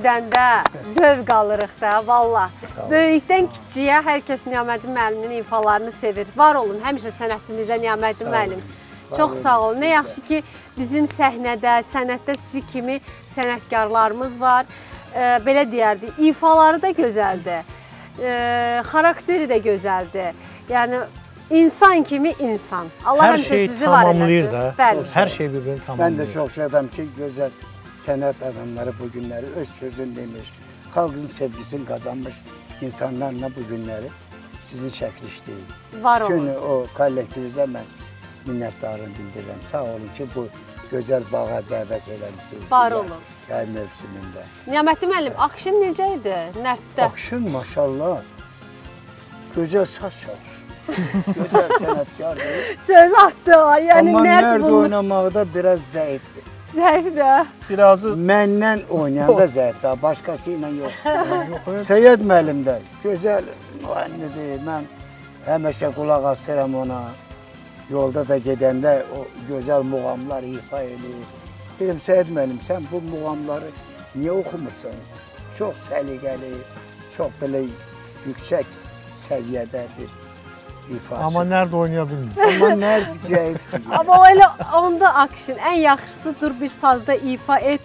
edəndə zövq alırıq da, valla. Böyükdən kiçiyə hər kəs Niyaməddin müəllimin infolarını sevir. Var olun, həmişə sənətimizə Niyaməddin müəllim. Çox sağ olun. Nə yaxşı ki, bizim səhnədə, sənətdə sizi kimi sənətkarlarımız var. E, belə deyərdik, ifaları da gözəldir. E, xarakteri də gözəldir. Yəni, İnsan kimi insan. Allah həmişə şey sizi var eləsin. Hər şey tamamlayır da. Bəli. Hər şey bir-birini tamamlayır. Mən də çox şadam ki, gözəl sənət adamları bu günləri öz sözünü demiş, xalqın sevgisini qazanmış insanlarla bu günləri sizin çəkilişdəyim. Var olun. Çünki o kollektivizə mən minnətdarım bildirirəm. Sağ olun ki, bu gözəl bağa dəvət eləmişsiniz. Var olun. Yay mövsimində. Niyaməti müəllim, axşın necə idi Nərddə? Axşın maşallah gözəl saç çalır. gözəl sənətkardır. Söz atdı, yəni Amma nərd bunu... oynamaqda biraz zəifdir zəifdir. Birazı Məndən oynayanda zəifdir, başqası ilə yox. Səyyid müəllim də gözəl müğənnidir. Mən həmişə qulaq asıram ona. Yolda da gedəndə o gözəl muğamlar ifa edir. Deyirəm Səyyid müəllim, sən bu muğamları niyə oxumursan? Çox səliqəli, çox belə yüksək səviyyədə bir ifaçı. Amma nerede oynaya bilmir. Amma nərd zəifdir. yəni. Amma o elə onda akşin. Ən yaxşısı dur bir sazda ifa et.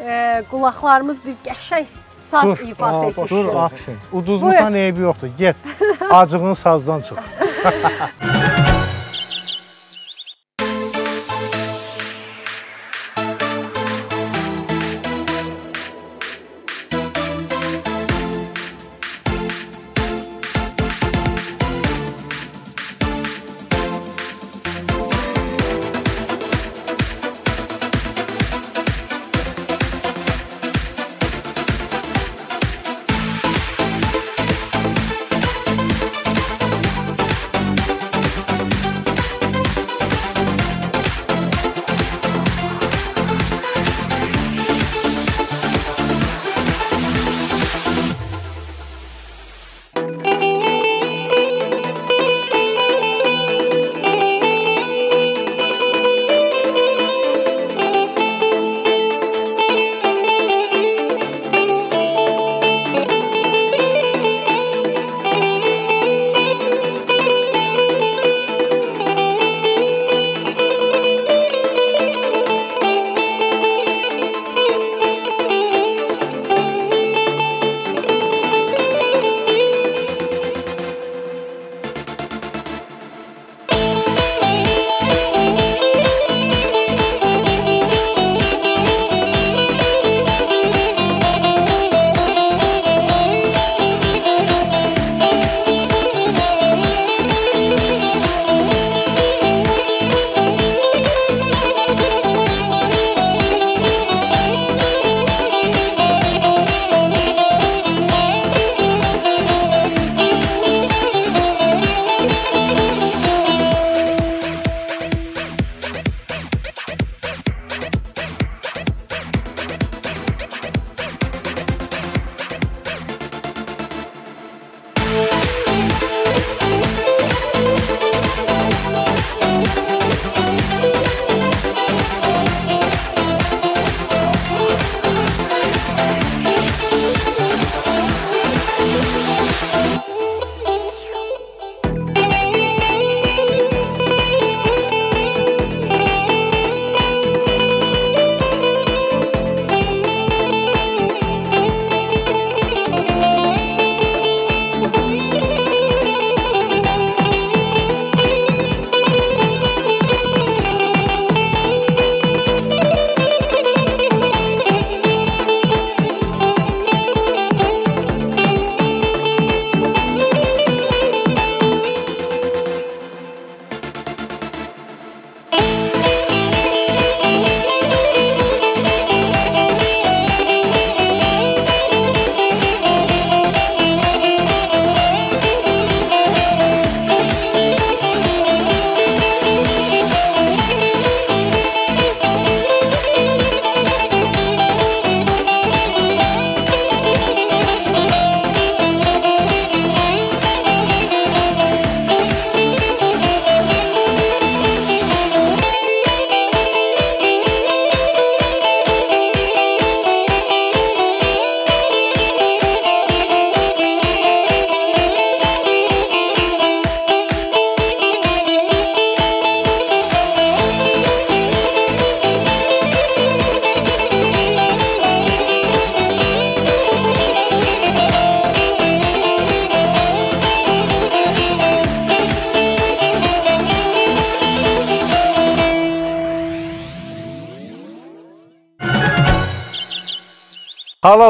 E, qulaqlarımız bir qəşəng saz Dur, ifası eşitsin. dur action. Uduzmusan eybi yoxdur. Get. Acığın sazdan çıx.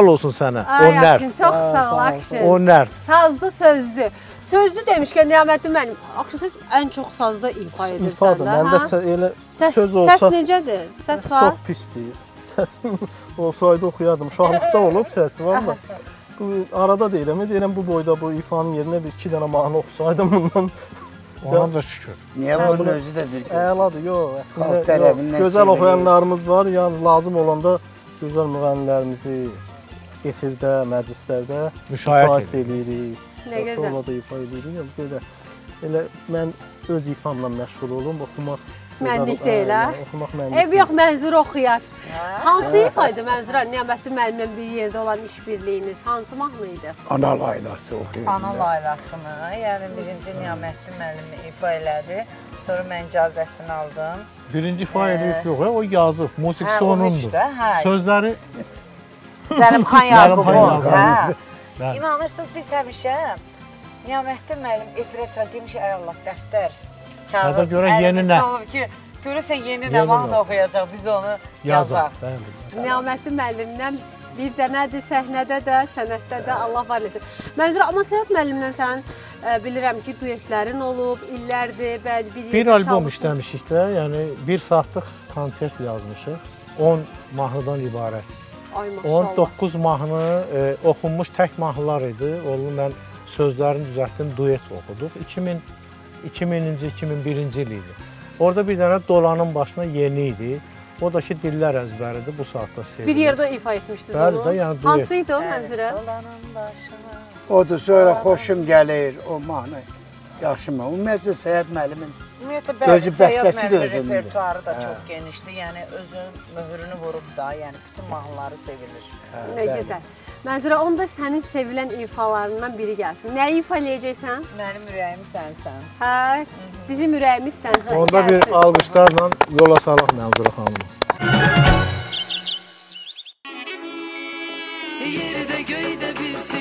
Halal olsun sənə. O Ay nərd. Akşin, çox sağ ol. Akşin. O nərd. Sazlı, sözlü. Sözlü demişkən Niyaməttin müəllim, Akşin sən ən çox sazda ifa edirsən İfadır. də, Məndə hə? sə- elə Səs, söz səs olsa necədir? Səs var? çox pisdir. Səsim olsaydı oxuyardım. Uşaqlıqda olub səsi. Bu arada deyirəm, deyirəm bu boyda bu ifanın yerinə bir iki dənə mahnı oxusaydım bundan Ona da şükür. Niyə bunun özü də bir əladır. Yox, əslində yox, gözəl oxuyanlarımız var. Yəni lazım olanda gözəl müğənnilərimizi efirdə, məclislərdə Müşahidə edirik. Nə gözəl. Sonra da ifa edirik. Yəni belə elə mən öz ifamla məşğul olum, oxumaq Mənlik deyil, Hə, hə? yəni Oxumaq mənlik. Ev yox, mənzur oxuyar. Hansı ifa idi mənzur? Niyaməttin müəllimlə bir yerdə olan işbirliyiniz hansı mahnı idi? ana laylası oxuyur. Ana laylasını, yəni birinci Niyaməttin müəllimi ifa elədi. Sonra mən icazəsini aldım. Birinci ifa edib yox, o yazıb, musiqisi Hə, onun onundur. hə. Sözləri Zəlimxan Yaqubov, hə. İnanırsınız biz həmişə Niyaməttin müəllim efirə çat demiş ay Allah dəftər. Da görə yeni nə? ki, görəsən yeni nə mahnı oxuyacaq biz onu yazaq. Niyaməttin müəllimdən bir dənədir səhnədə də, sənətdə də Allah var eləsin. Mənzur amma Səyid müəllimlə sən ə, bilirəm ki, duetlərin olub, illərdir, bəli bir Bir yerdə albom çalışmısınız. işləmişik də, yəni 1 saatlıq konsert yazmışıq. 10 mahnıdan ibarət. Ay maşallah. 19 mahnı e, oxunmuş tək mahnılar idi. Onu mən sözlərini düzəltdim, duet oxuduq. 2000 2000-ci, 2001-ci il idi. Orada bir dənə Dolanın başına yeni idi. O da ki dillər əzbəridir bu saatda sevilir. Bir yerdə ifa etmişdiniz Bəli onu. də, yəni duet. Hansı idi o mənzurə? Dolanın başına. Odur sonra xoşum gəlir o mahnı. Yaxşı mı? Ümumiyyətlə Səyid müəllimin Ümumiyyətlə bəzi Səyyad müəllimin özündür. repertuarı da Hə. çox genişdir. Yəni özün möhürünü vurub da, yəni bütün mahnıları sevilir. Nə gözəl. Mənzurə onda sənin sevilən ifalarından biri gəlsin. Nəyi ifa eləyəcəksən? Mənim ürəyim sənsən. Hə, bizim ürəyimiz sənsən. Onda bir gəlsin. alqışlarla yola salaq Mənzurə xanımı. Yerdə göydə bilsin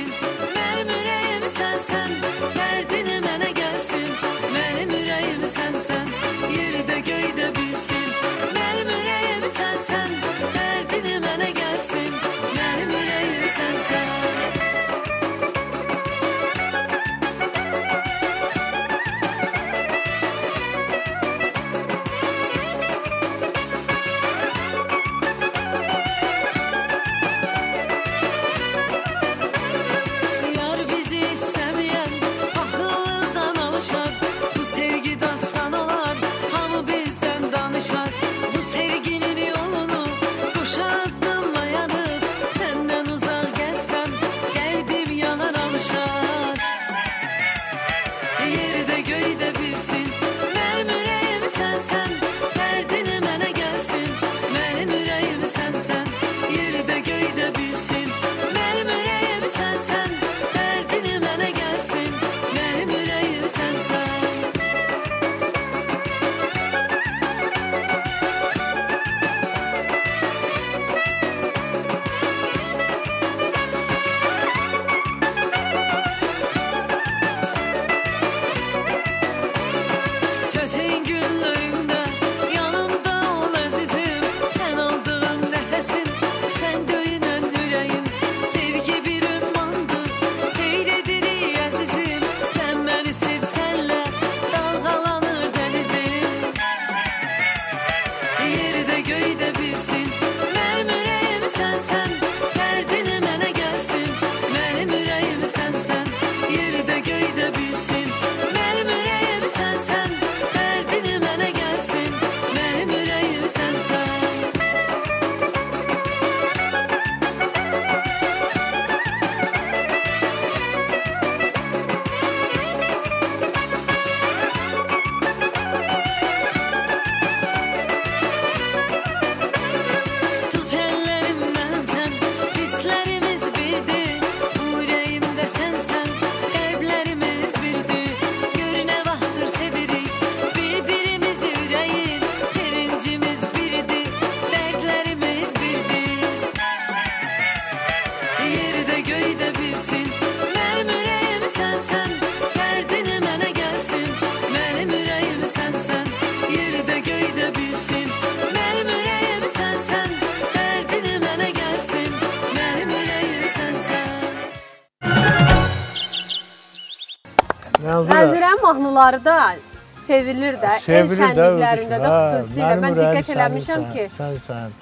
mahnıları da sevilir də, el sevilir də şənliklərində də xüsusilə. Mən diqqət eləmişəm ki, Sən sən.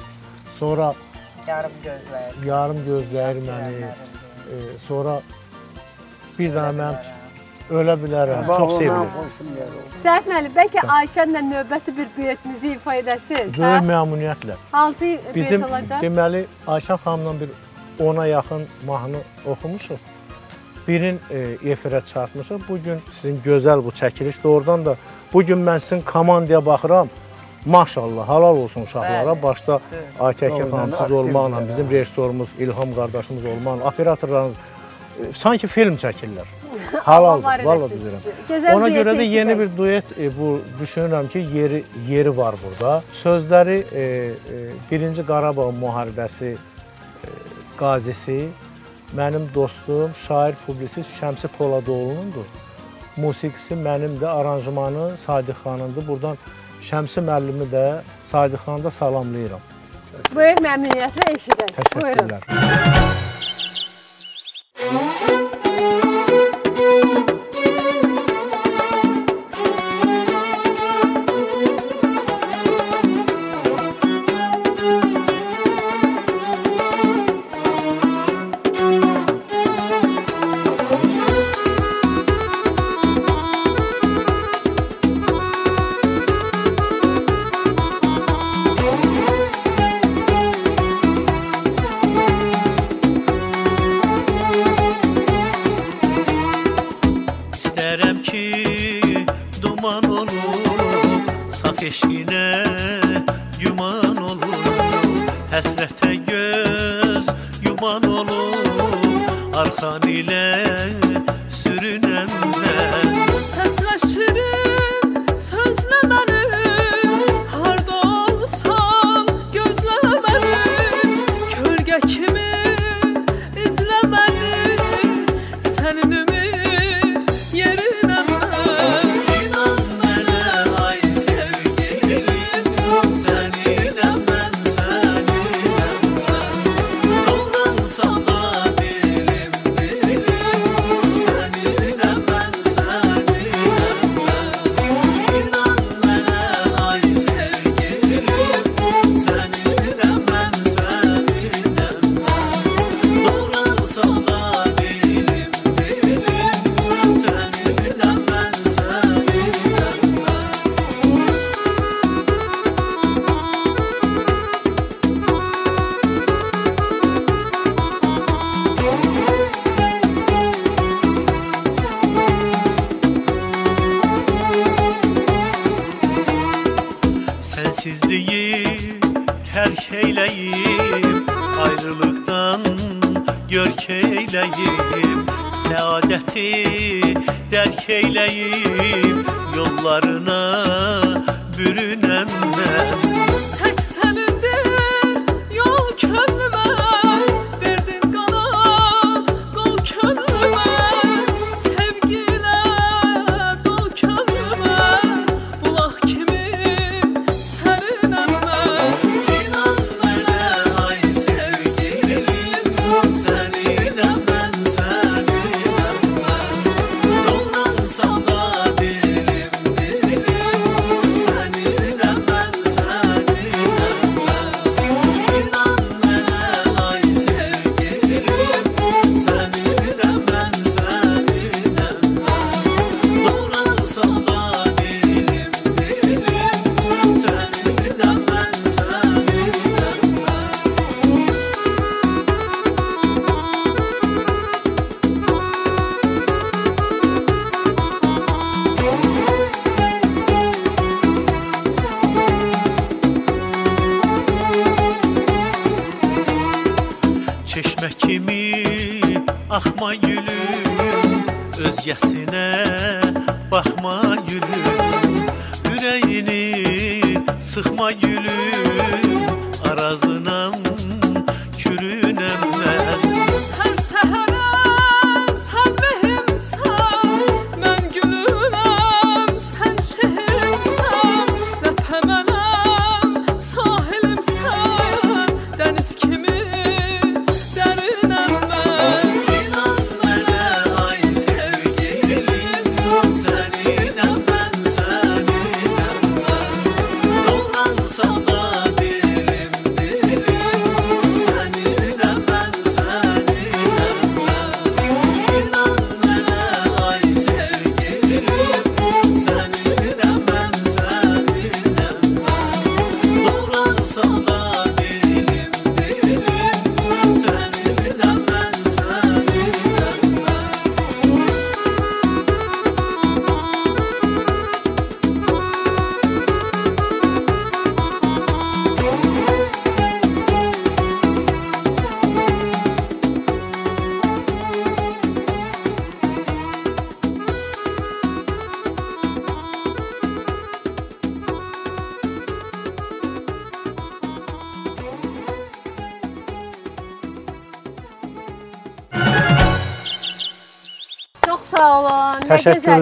Sonra Yarım gözləyir. yarım gözləyir məni. E, sonra bir dənə mən ölə bilərəm. Çox gəlir. Zərif müəllim, bəlkə Ayşənlə növbəti bir duetimizi ifa edəsiniz, Böyük məmnuniyyətlə. Hansı Bizim duet olacaq? deməli Ayşən xanımla bir ona yaxın mahnı oxumuşuq. Birin e, efirə çıxartmışıq. Bu gün sizin gözəl bu çəkiliş doğrudan da bu gün mən sizin komandaya baxıram. Maşallah, halal olsun uşaqlara. Bəli, Başda düz. Aytəkə Doğrudan xanım siz aktivdirlər, olmaqla, bizim rejissorumuz İlham qardaşımız olmaqla, operatorlarımız e, sanki film çəkirlər. Allah var Halaldır, eləsin vallahi sizi. bilirəm. Gözəl Ona görə də yeni bir duet e, bu düşünürəm ki, yeri yeri var burada. Sözləri e, e, birinci Qarabağ müharibəsi e, qazisi mənim dostum, şair, publisist Şəmsi Poladoğlu'nundur. Musiqisi mənim də, aranjmanı Sadiq xanımdır. Buradan Şəmsi müəllimi də Sadiq xanı da salamlayıram. Böyük məmnuniyyətlə eşidək. Buyurun. Təşəkkürlər. İstərəm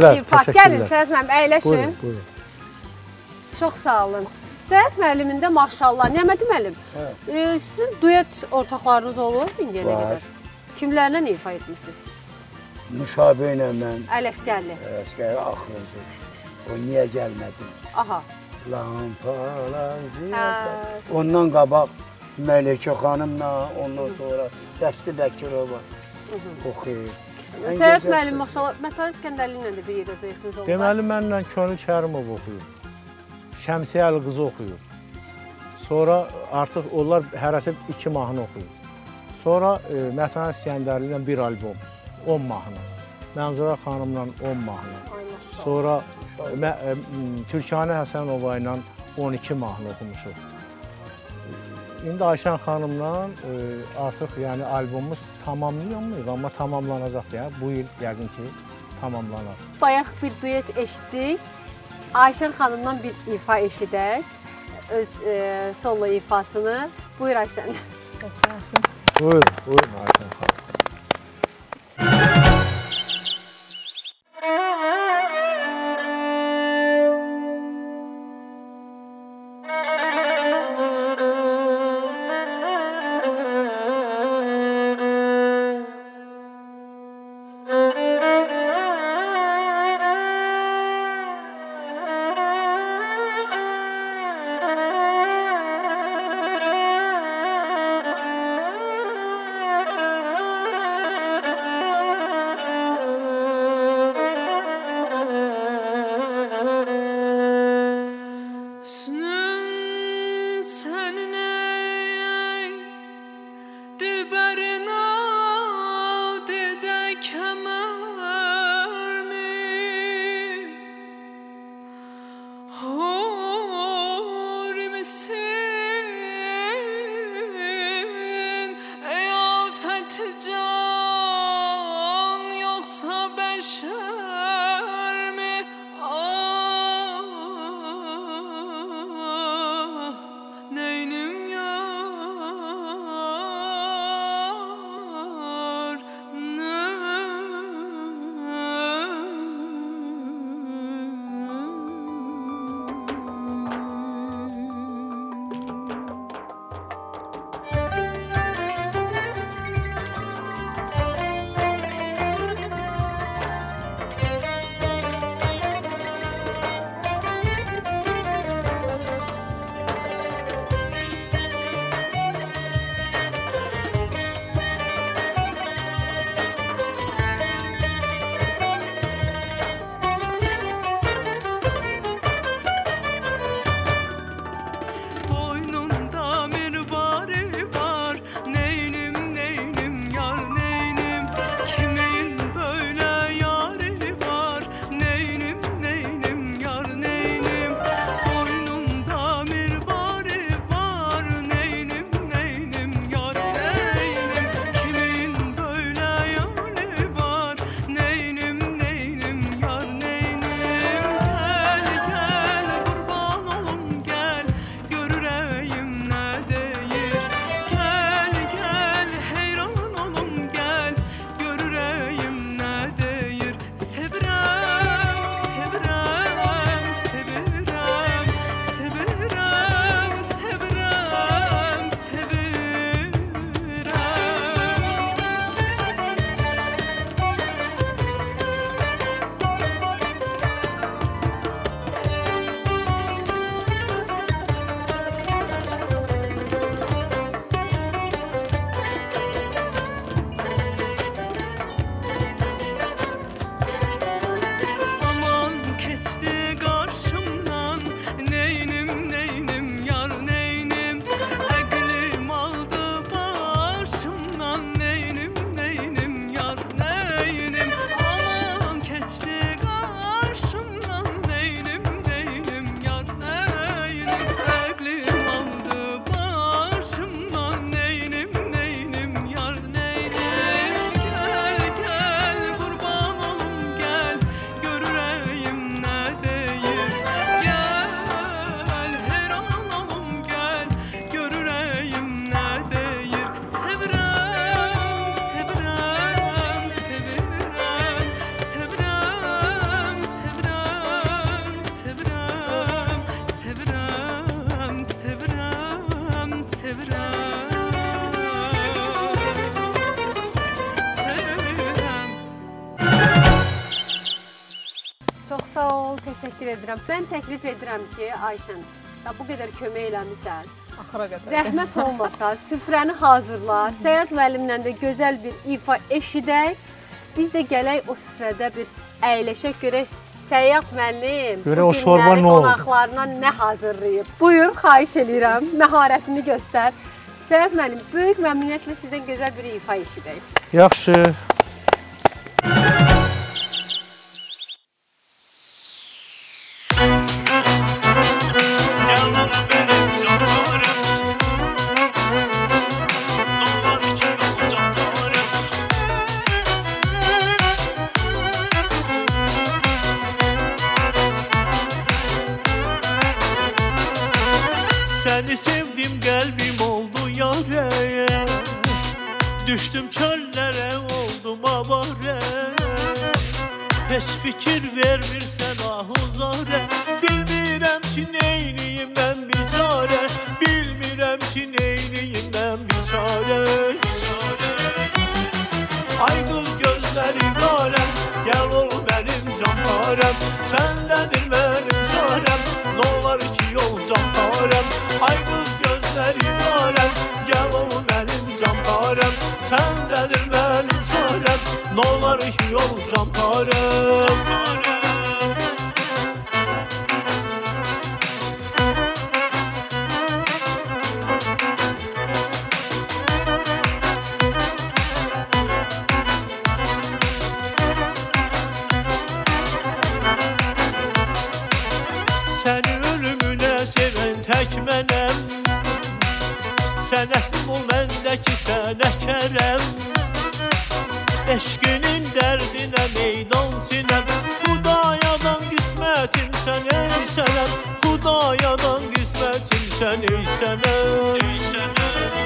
Təşəkkürlər, ifa. Gəlin. Səyət müəllim əyləşin. Buyurun, buyurun. Çox sağ olun. Səyət müəllimin də maşallah. Nəmədi müəllim? E, sizin duet ortaqlarınız olur indiyənə qədər? Kimlərlə ifa etmisiniz? Müşabə ilə mən Ələskərli. əskər axırıncı. O niyə gəlmədi? Aha. Lampalar ziyasa. Hə. Ondan qabaq Məlikə xanımla, ondan sonra Bəxti Bəkirova oxuyur. Səyət müəllim maşallah Mətal İskəndərli ilə də bir yerdə duetiniz olub. Deməli mənlə Könül Kərimov oxuyur. Şəmsiyə Əli qızı oxuyur. Sonra artıq onlar hərəsi 2 mahnı oxuyur. Sonra e, Mətan İskəndərli ilə bir albom 10 mahnı. Mənzura xanımla 10 mahnı. Sonra mə, e, Türkanə Həsənova ilə 12 mahnı oxumuşuq. İndi Ayşən xanımla e, artıq yəni albomumuz tamamlayılmır, amma tamamlanacaq ya. Bu il yəqin ki tamamlanar. Bayaq bir duet eşitdik. Ayşən xanımdan bir ifa eşidək. Öz e, solo ifasını. Buyur Ayşən. Səslənsin. Buyurun, buyurun Ayşən xanım. Təşəkkür edirəm. Mən təklif edirəm ki, Ayşən, ya bu qədər kömək eləmisən. Axıra qədər. Zəhmət olmasa, süfrəni hazırla. Səyahət müəllimlə də gözəl bir ifa eşidək. Biz də gələk o süfrədə bir əyləşək görək Səyahət müəllim Görək bu o şorba günləri nə oldu? qonaqlarına nə hazırlayıb. Buyur, xahiş edirəm, məharətini göstər. Səyahət müəllim, böyük məmnuniyyətlə sizdən gözəl bir ifa eşidək. Yaxşı. Düştüm çöllere oldum avare. Heç fikir vermirsən ahuzarə Bilmirəm ki, neyniyim mən bicarə Bilmirəm ki, neyniyim mən bicarə Bicarə Ay qız gözləri qarəm Gəl ol mənim canparəm Səndədir mənim çarəm Nə olar ki, yol canparəm Ay qız gözləri qarəm Gəl ol mənim canparəm Səndədir mənim çarəm Nə olar ki, yol canparəm Canparəm sene kerem? Eşkinin derdine meydan sinem. Hudayadan kısmetim sen ey senem. Hudayadan kısmetim sen ey senem. Ey senem.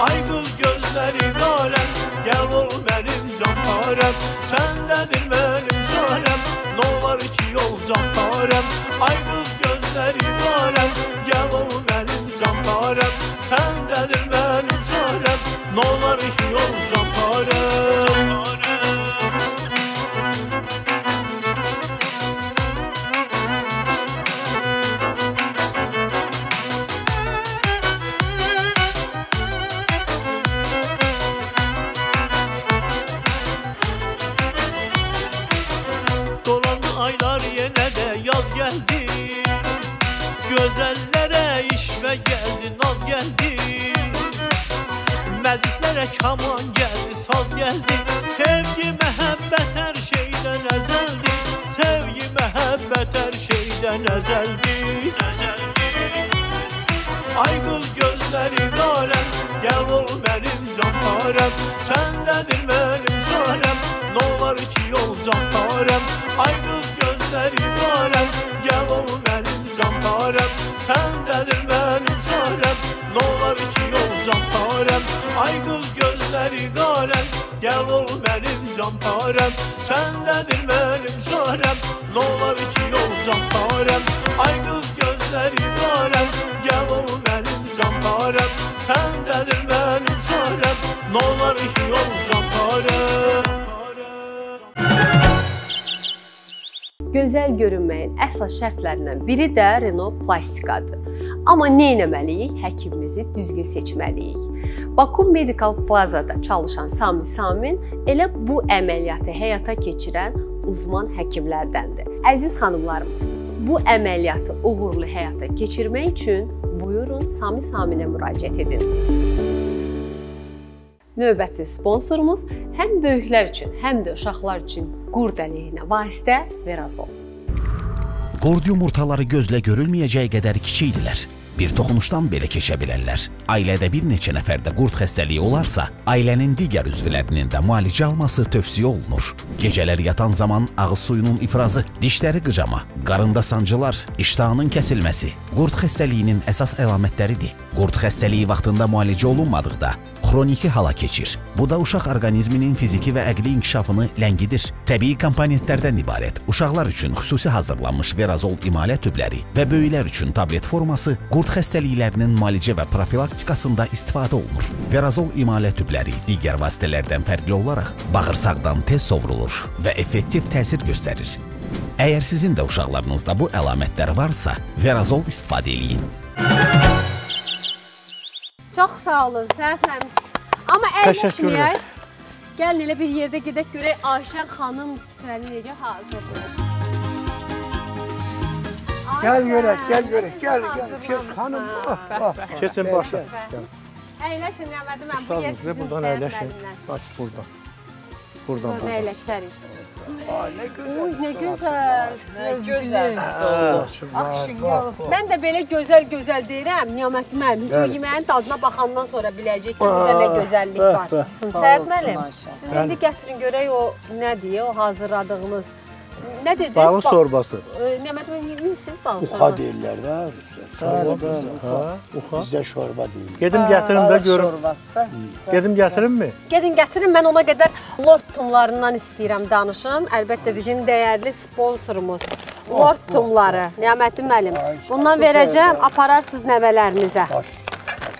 Ay kız gözleri darem Gel ol benim canlarem Sendedir benim çarem. Ne var ki yol canlarem Ay kız gözleri darem Gel ol Gözəl görünməyin əsas şərtlərindən biri də Renault plastikadır. Amma nə etməliyik? Həkimimizi düzgün seçməliyik. Baku Medical Plaza-da çalışan Sami Samin elə bu əməliyyatı həyata keçirən uzman həkimlərdəndir. Əziz xanımlarımız, bu əməliyyatı uğurlu həyata keçirmək üçün buyurun Sami Saminə müraciət edin. Növbəti sponsorumuz həm böyüklər üçün, həm də uşaqlar üçün qurd əleyhinə vasitə Verazol. Qord yumurtaları gözlə görülməyəcək qədər kiçikdirlər. Bir toxunuşdan belə keçə bilərlər. Ailədə bir neçə nəfərdə qurd xəstəliyi olarsa, ailənin digər üzvlərinin də müalicə alması tövsiyə olunur. Gecələr yatan zaman ağız suyunun ifrazı, dişləri qıcama, qarında sancılar, iştahının kəsilməsi qurd xəstəliyinin əsas əlamətləridir. Qurd xəstəliyi vaxtında müalicə olunmadıqda, xroniki hala keçir. Bu da uşaq orqanizminin fiziki və əqli inkişafını ləngidir. Təbii komponentlərdən ibarət uşaqlar üçün xüsusi hazırlanmış verazol imalə tübləri və böyüklər üçün tablet forması qurd xəstəliklərinin müalicə və profilaktikasında istifadə olunur. Verazol imalə tübləri digər vasitələrdən fərqli olaraq bağırsaqdan tez sovrulur və effektiv təsir göstərir. Əgər sizin də uşaqlarınızda bu əlamətlər varsa, verazol istifadə eləyin. Çox sağ olun, Səhət müəllim. Amma əyləşməyək. Gəlin elə bir yerdə gedək görək Ayşən xanım süfrəni necə hazırlayır. Gel görək, gel görək, gel gel. Keç xanım. Ah, ah, ah. Keçin başa. Əyləşin Nəmədi mən bu yer sizin buradan Səhət əyləşin. müəllimdən. Baş buradan. Buradan. Sonra buradan. əyləşərik. Ay, nə gözəl. Uy, nə gözəl. Nə gözəl. Var. Mən də belə gözəl-gözəl deyirəm, Niyaməti müəllim. Heç o yeməyin dadına baxandan sonra biləcək ki, burada nə gözəllik bəh, var. bəh. Səhət müəllim, siz indi gətirin görək o nədir, o hazırladığınız. Nə dediniz? Balıq Ba- sorbası. Ə, Niyaməti müəllim yemirsiniz balıq Uxa sorbası? deyirlər də. Şorba bizdə. Ha, uxa. Bizdə şorba deyirlər. Gedim gətirim də görüm. Şorbası. Gedim gətirimmi? Gedin gətirin, mən ona qədər Lord tumlarından istəyirəm danışım. Əlbəttə bizim dəyərli sponsorumuz Lord tumları, Niyaməti müəllim. Bundan verəcəm, apararsınız nəvələrinizə.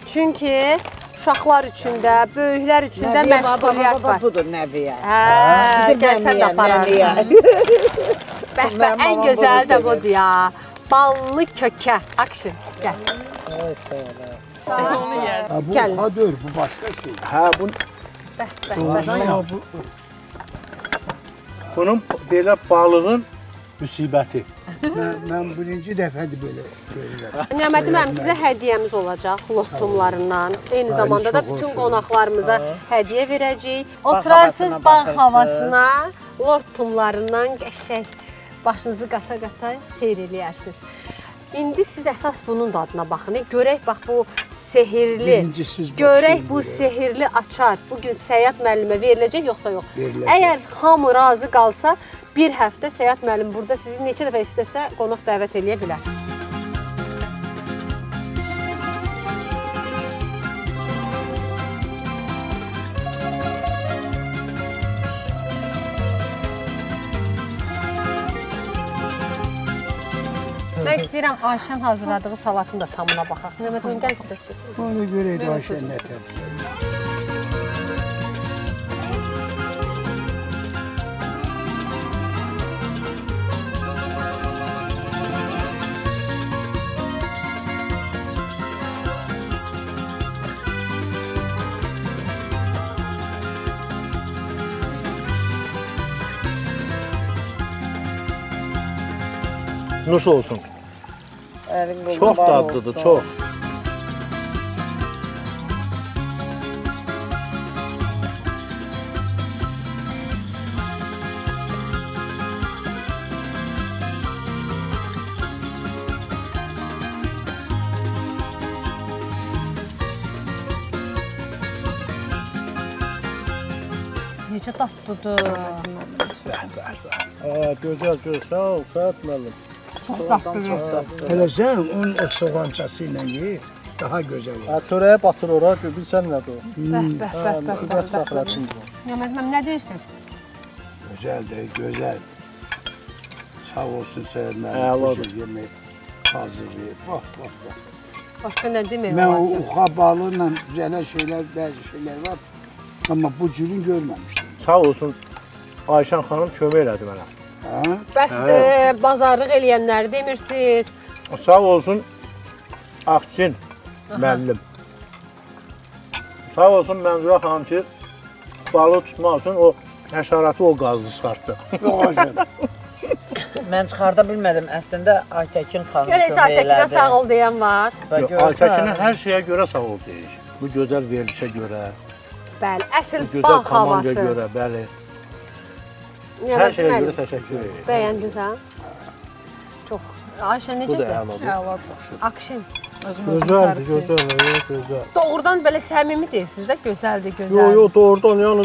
Çünki uşaqlar üçün də, böyüklər üçün də məşğuliyyət var. budur Nəbiyə. Hə, gəlsən də apararsan. Bəh, bəh, ən gözəli də budur ya. Ballı kökə. Action, gəl. Bu deyil, bu başqa şey. Hə, bu Bəh, bəh, bəh. Bunun belə balığın müsibəti. Mən, mən birinci dəfədir belə görürəm. Niyaməti müəllim, sizə hədiyyəmiz olacaq lotumlarından. Eyni zamanda da bütün olsun. qonaqlarımıza hədiyyə verəcəyik. Oturarsınız havasına bağ havasına, lotumlarından qəşəng başınızı qata-qata seyr eləyərsiniz. İndi siz əsas bunun dadına baxın. e, Görək bax bu sehirli, görək bu sehirli açar bu gün Səyyad müəllimə veriləcək yoxsa yox? Veriləcək. Əgər hamı razı qalsa, bir həftə Səyyad müəllim burada sizi neçə dəfə istəsə qonaq dəvət eləyə bilər. Mən istəyirəm Ayşən hazırladığı salatın da tamına baxaq. Mehmet Ünqən sizə çəkin. Onu görək də Ayşə nə təbii. Nuş olsun. Əlin qolun Çox var dadlıdır, olsun. çox. Necə dadlıdır. Ha, gözəl, gözəl. Sağ ol, Səhət müəllim. Çox dadlıdır. Elə sən onun o soğançası ilə ye, daha gözəl olur. Ha, çörəyə batır ora, bilsən nədir o. Bəh, bəh, bəh, bəh, bəh, bəh. saxlatın. Mehmet müəllim nə deyirsiniz? Gözəldir, gözəl. Sağ olsun Səyid müəllim, bu cür yemək hazırlayıb. Bax, bax, bax. Başqa nə demək Mən o olar? uxa balıqla düzələn şeylər, bəzi şeylər var. Amma bu cürün görməmişdim. Sağ olsun Ayşən xanım kömək elədi mənə. Hə? Bəs Hə. e, bazarlıq eləyənləri demirsiniz. Sağ olsun Akçin müəllim. Sağ olsun Mənzura xanım ki, balığı tutmaq üçün o həşəratı o qazdı çıxartdı. Mən çıxarda bilmədim. Əslində Aytəkin xanım Görə heç kömək Aytəkinə elədi. sağ ol deyən var. Ayşəkinə hər şeyə görə sağ ol deyir. Bu gözəl verilişə görə, Bəli, əsl bu bağ gözəl komandaya havası. görə, bəli. Hər Niyaməti şeyə görə təşəkkür edirəm. Bəyəndiniz hə? Çox. Ayşə necədir? əladır. Akşin. Gözəldir, gözəl, gözəl. Doğrudan belə səmimi deyirsiniz də, gözəldir, Yo, gözəl. yo, doğrudan yəni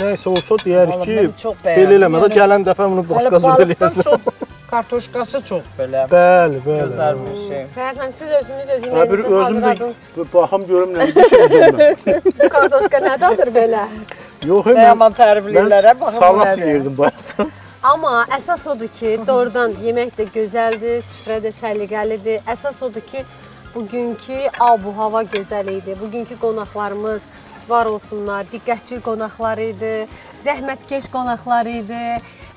nə isə olsa deyərik ki, belə eləmə də gələn dəfə bunu başqa cür çox Kartoşkası çox belə Bəli, bəli. gözəl bir şey. Səhət müəllim, siz özünüz öz bir yeməyinizi özüm də hazırladın. baxım görüm nə bişirdim. Kartoşka nədadır belə? Yox, Nə mən yaman tərifləyirlər, hə, mən baxın bu salat yeyirdim bayaqdan. Amma əsas odur ki, doğrudan yemək də gözəldir, süfrə də səliqəlidir. Əsas odur ki, bugünkü abu hava gözəl idi. Bugünkü qonaqlarımız var olsunlar, diqqətçi qonaqlar idi, zəhmətkeş qonaqlar idi.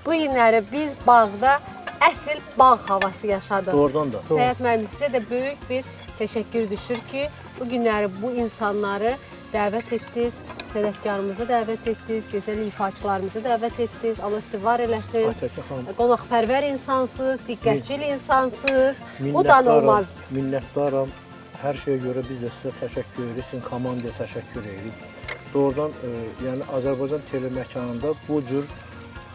Bu günləri biz bağda əsl bağ havası yaşadıq. Doğrudan da. Səyahət müəllim sizə də böyük bir təşəkkür düşür ki, bu günləri bu insanları dəvət etdiniz, sənətkarımızı dəvət etdiniz, gözəl ifaçılarımızı dəvət etdiniz. Allah sizi var eləsin. Xanım. Qonaqpərvər insansınız, diqqətçil insansınız. Bu da olmaz. Minnətdaram. Hər şeyə görə biz də sizə təşəkkür edirik, sizin komandaya təşəkkür edirik. Doğrudan, e, yəni Azərbaycan teleməkanında bu cür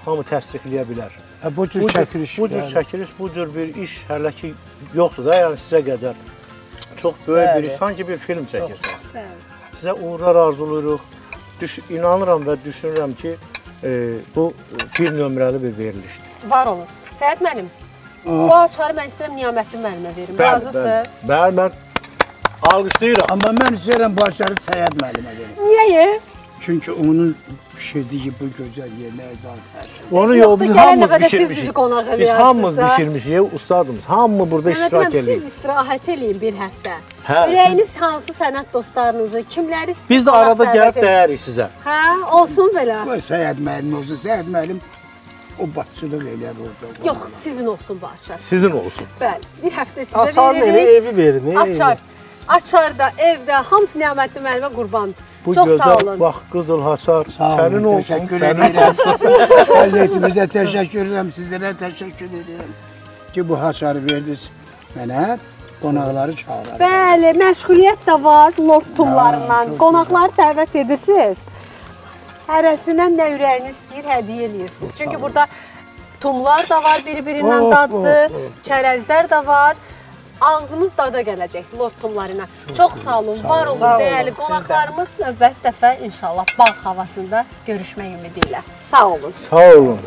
hamı təsdiqləyə bilər. Ha, bu cür çəkiliş. Bu cür yəni. çəkiliş, bu cür bir iş hələ ki yoxdur da, yəni sizə qədər. Çox böyük bir Bəli. iş, sanki bir film çəkirsən. Bəli. Sizə uğurlar arzulayırıq. Düş, inanıram və düşünürəm ki, e, bu bir nömrəli bir verilişdir. Var olun. Səyahət müəllim, bu açarı mən istəyirəm Niyamətli müəllimə verim. Razısınız? Bəli, mən alqışlayıram. Amma mən istəyirəm bu açarı Səyid müəllimə verim. Niyə? Çünki onun pişirdiyi bu gözəl yemək zat hər şey. Onu yox, biz hamımız siz qonaq Biz hamımız də. bişirmişik, ustadımız. Hamı burada Məhəmməd iştirak edir. siz istirahət eləyin bir həftə. Hə, Ürəyiniz hansı sənət dostlarınızı, kimləri istəyir? Biz də arada gəlib dəyərik sizə. Hə, olsun belə. Qoy Səyid müəllim olsun. Səyid müəllim o başçılıq eləyər orada. Yox, sizin olsun bu açar. Sizin olsun. Bəli, bir həftə sizə Açarın elə veririk. evi verin. Açar. Açarda, evdə, hamısı Niyamətli müəllimə qurbandır. Bu Çox sağ gözəl olun. bax qızıl haçar Sağ sənin olsun, təşəkkür edirəm. Kollektивimizə təşəkkür edirəm, sizlərə təşəkkür edirəm ki, bu haçarı verdiniz mənə, qonaqları çağırarım. Bəli, məşğuliyyət də var lord tumlarından. Qonaqları dəvət edirsiniz. Hərəsindən nə ürəyiniz istəyir, hədiyyə eləyirsiniz. Çünki burada tumlar da var, bir-birindən Oh, dadlı, oh, oh. çərəzlər də var. Ağzımız dada gələcək lord tumlarına. Çox sağ olun, var olun, Sağ olun, dəyərli qonaqlarımız. Növbət dəfə inşallah bağ havasında görüşmək ümidi ilə. Sağ olun. Sağ olun.